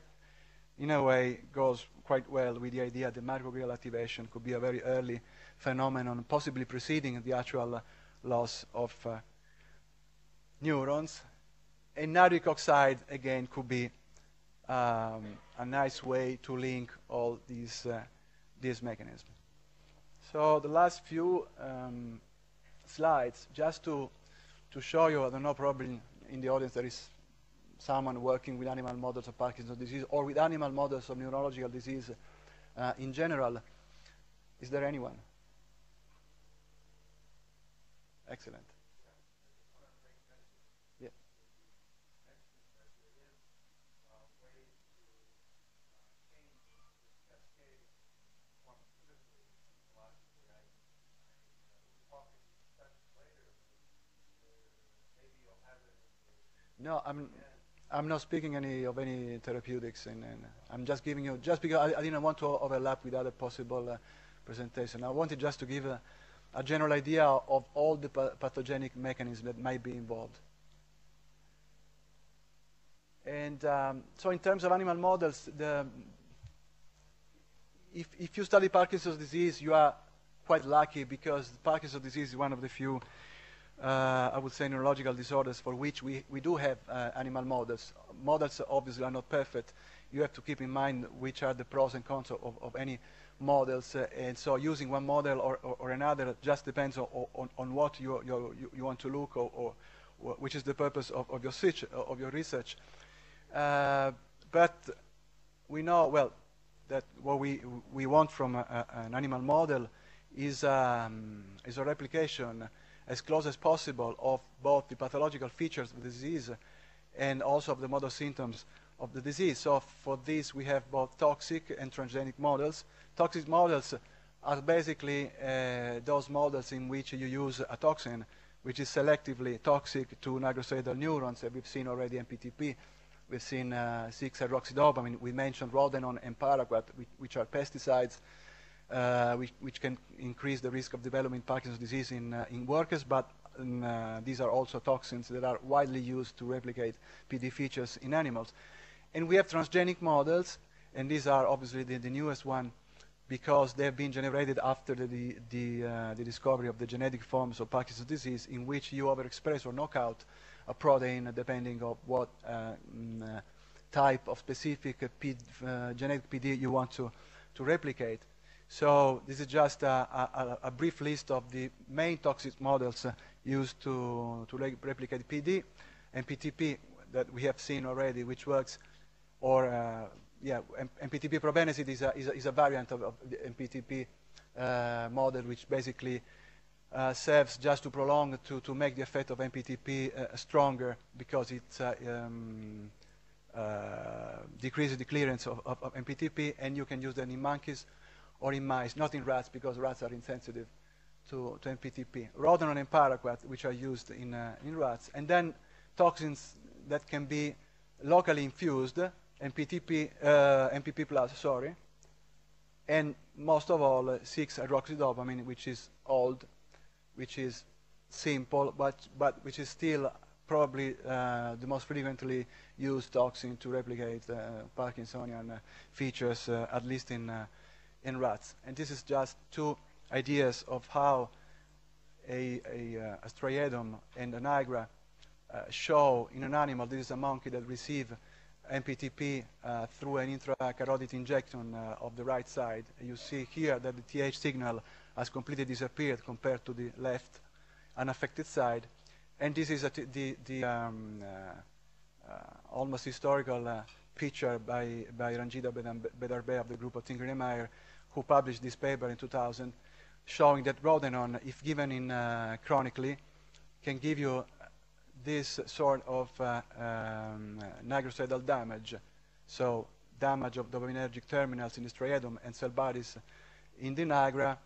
in a way, goes quite well with the idea that microglial activation could be a very early phenomenon, possibly preceding the actual loss of uh, neurons. And nitric oxide, again, could be um, a nice way to link all these, uh, these mechanisms. So the last few um, slides, just to to show you, I don't know, probably in the audience there is someone working with animal models of Parkinson's disease or with animal models of neurological disease uh, in general. Is there anyone? Excellent. No, I'm, I'm not speaking any of any therapeutics, and, I'm just giving you just because I, I, didn't want to overlap with other possible uh, presentation. I wanted just to give a, a general idea of all the pa pathogenic mechanisms that might be involved. And um, so, in terms of animal models, the, if, if you study Parkinson's disease, you are quite lucky because Parkinson's disease is one of the few uh, I would say, neurological disorders for which we, we do have uh, animal models. Models obviously are not perfect. You have to keep in mind which are the pros and cons of, of any models. Uh, and so using one model or, or, or another just depends on, on, on what you, you, you, want to look or, or, which is the purpose of, of, your, research, of your research. Uh, but we know, well, that what we, we want from a, a, an animal model is, um, is a replication as close as possible of both the pathological features of the disease and also of the motor symptoms of the disease. So for this, we have both toxic and transgenic models. Toxic models are basically uh, those models in which you use a toxin which is selectively toxic to nigrostriatal neurons. Uh, we've seen already MPTP. We've seen uh, 6-hydroxydopamine. We mentioned Rodenone and Paraquat, which, are pesticides which, which, can increase the risk of developing Parkinson's disease in, uh, in workers, but um, uh, these are also toxins that are widely used to replicate PD features in animals. And we have transgenic models, and these are obviously the, the newest one because they have been generated after the, the, the, uh, the, discovery of the genetic forms of Parkinson's disease in which you overexpress or knock out a protein depending on what uh, mm, uh, type of specific genetic PD you want to, to replicate. So this is just a, a, a, brief list of the main toxic models uh, used to, to re replicate PD and PTP that we have seen already, which works, or uh, yeah, MPTP probenecid is a, is a, is a variant of, of, the MPTP uh, model, which basically uh, serves just to prolong, to, to make the effect of MPTP uh, stronger because it uh, um, decreases the clearance of, of, of MPTP, and you can use them in monkeys or in mice, not in rats because rats are insensitive to, to MPTP. Rodenone and paraquat, which are used in, uh, in rats. And then toxins that can be locally infused, MPTP, uh, MPP plus, sorry. And most of all, uh, 6-hydroxydopamine, which is old, which is simple, but, but which is still probably uh, the most frequently used toxin to replicate uh, Parkinsonian uh, features, uh, at least in in rats. And this is just two ideas of how a, a, uh, a striatum and a nigra uh, show in an animal, this is a monkey that received MPTP uh, through an intracarotid injection uh, of the right side. You see here that the TH signal has completely disappeared compared to the left unaffected side. And this is the, the um, uh, uh, almost historical picture by, by Ranjita Bedarbe of the group of Tinker and Meyer who published this paper in 2000 showing that rodenone, if given in uh, chronically, can give you this sort of uh, um, damage. So damage of dopaminergic terminals in the striatum and cell bodies in the nigra,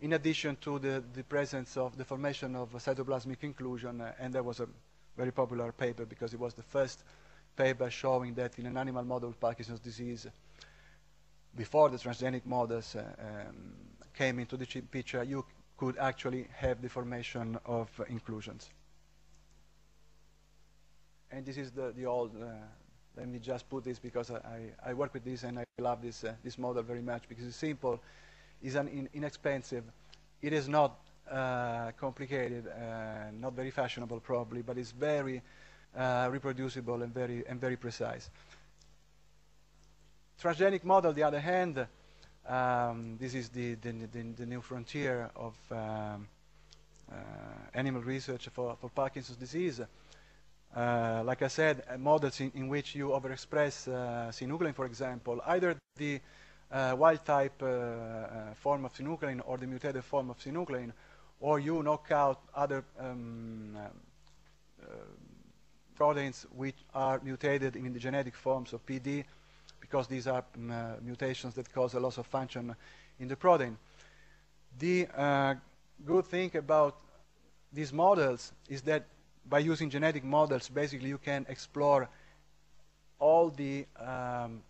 in addition to the, the presence of the formation of cytoplasmic inclusion. Uh, and that was a very popular paper because it was the first paper showing that in an animal model of Parkinson's disease, before the transgenic models uh, um, came into the picture, you could actually have the formation of uh, inclusions. And this is the, the old, uh, let me just put this because I, I, work with this and I love this, uh, this model very much because it's simple, it's an in inexpensive, it is not uh, complicated, uh, not very fashionable probably, but it's very reproducible and very, and very precise transgenic model, on the other hand, um, this is the, the, the, the, new frontier of um, uh, animal research for, for Parkinson's disease. Uh, like I said, uh, models in, in, which you overexpress uh, synuclein, for example, either the uh, wild type uh, uh, form of synuclein or the mutated form of synuclein, or you knock out other um, proteins which are mutated in the genetic forms of PD because these are um, mutations that cause a loss of function in the protein. The uh, good thing about these models is that by using genetic models, basically you can explore all the um,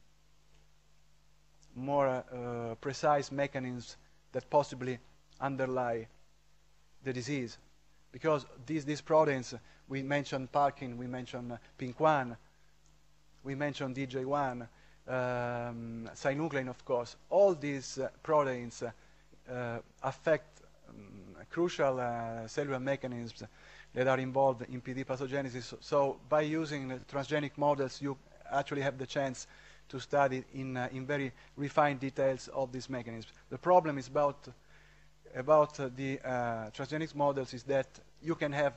more uh, precise mechanisms that possibly underlie the disease. Because these, these proteins, we mentioned Parkin, we mentioned uh, PINK1, we mentioned DJ1, um, synuclein, of course. All these uh, proteins uh, uh, affect um, crucial uh, cellular mechanisms that are involved in PD pathogenesis. So by using transgenic models, you actually have the chance to study in, in very refined details of these mechanisms. The problem is about, about the transgenic models is that you can have,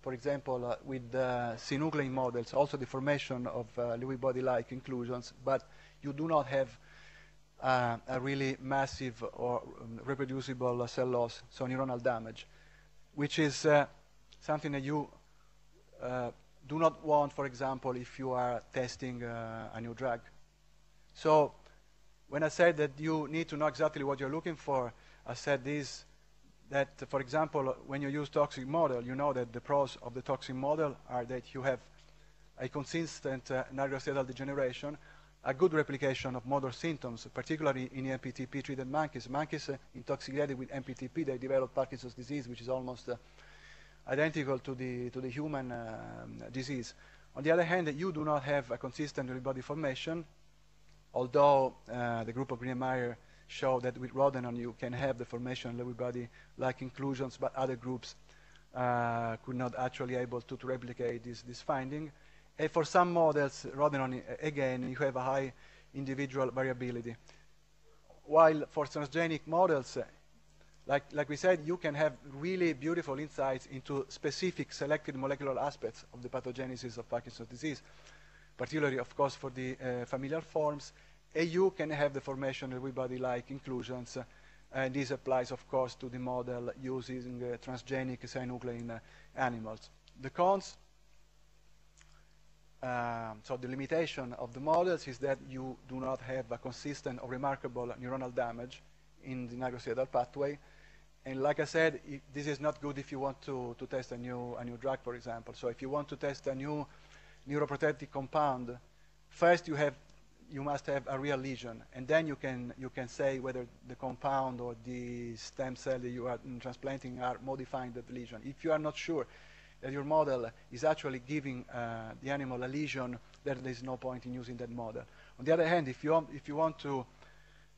for example, uh, with the synuclein models, also the formation of uh, Lewy body-like inclusions, but you do not have a really massive or um, reproducible cell loss, so neuronal damage, which is something that you uh, do not want, for example, if you are testing uh, a new drug. So when I said that you need to know exactly what you're looking for, I said this, that, for example, when you use toxic model, you know that the pros of the toxic model are that you have a consistent uh, degeneration, a good replication of motor symptoms, particularly in MPTP-treated monkeys. Monkeys uh, intoxicated with MPTP, they develop Parkinson's disease, which is almost uh, identical to the, to the human um, disease. On the other hand, you do not have a consistent body formation, although uh, the group of Greenamyre showed that with Rotenone you can have the formation of Lewy body-like inclusions, but other groups uh, could not actually able to, to replicate this, this finding. And for some models, Rotenone, again, you have a high individual variability. While for transgenic models, like, like we said, you can have really beautiful insights into specific selected molecular aspects of the pathogenesis of Parkinson's disease, particularly, of course, for the uh, familial forms. You can have the formation of body-like inclusions, uh, and this applies, of course, to the model using uh, transgenic uh, animals. The cons, um, so the limitation of the models is that you do not have a consistent or remarkable neuronal damage in the nigrostriatal pathway, and like I said, this is not good if you want to, to test a new, a new drug, for example. So if you want to test a new neuroprotective compound, first you, have, you must have a real lesion. And then you can, you can say whether the compound or the stem cell that you are transplanting are modifying that lesion. If you are not sure that your model is actually giving uh, the animal a lesion, then there is no point in using that model. On the other hand, if you, if you want to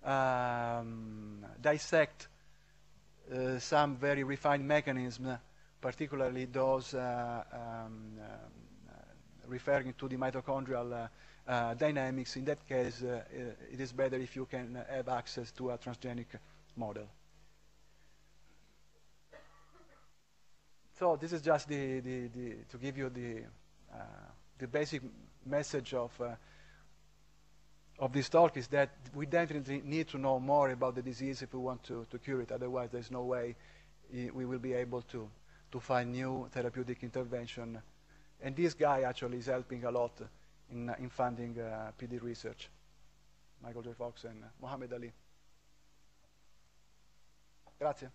um, dissect uh, some very refined mechanisms, particularly those uh, um, uh, referring to the mitochondrial dynamics. In that case, it is better if you can have access to a transgenic model. So this is just the, the, the, to give you the, uh, the basic message of uh, of this talk is that we definitely need to know more about the disease if we want to, to cure it. Otherwise, there's no way we will be able to, to find new therapeutic intervention. And this guy actually is helping a lot in, in funding uh, PD research. Michael J. Fox and Mohammed Ali. Grazie.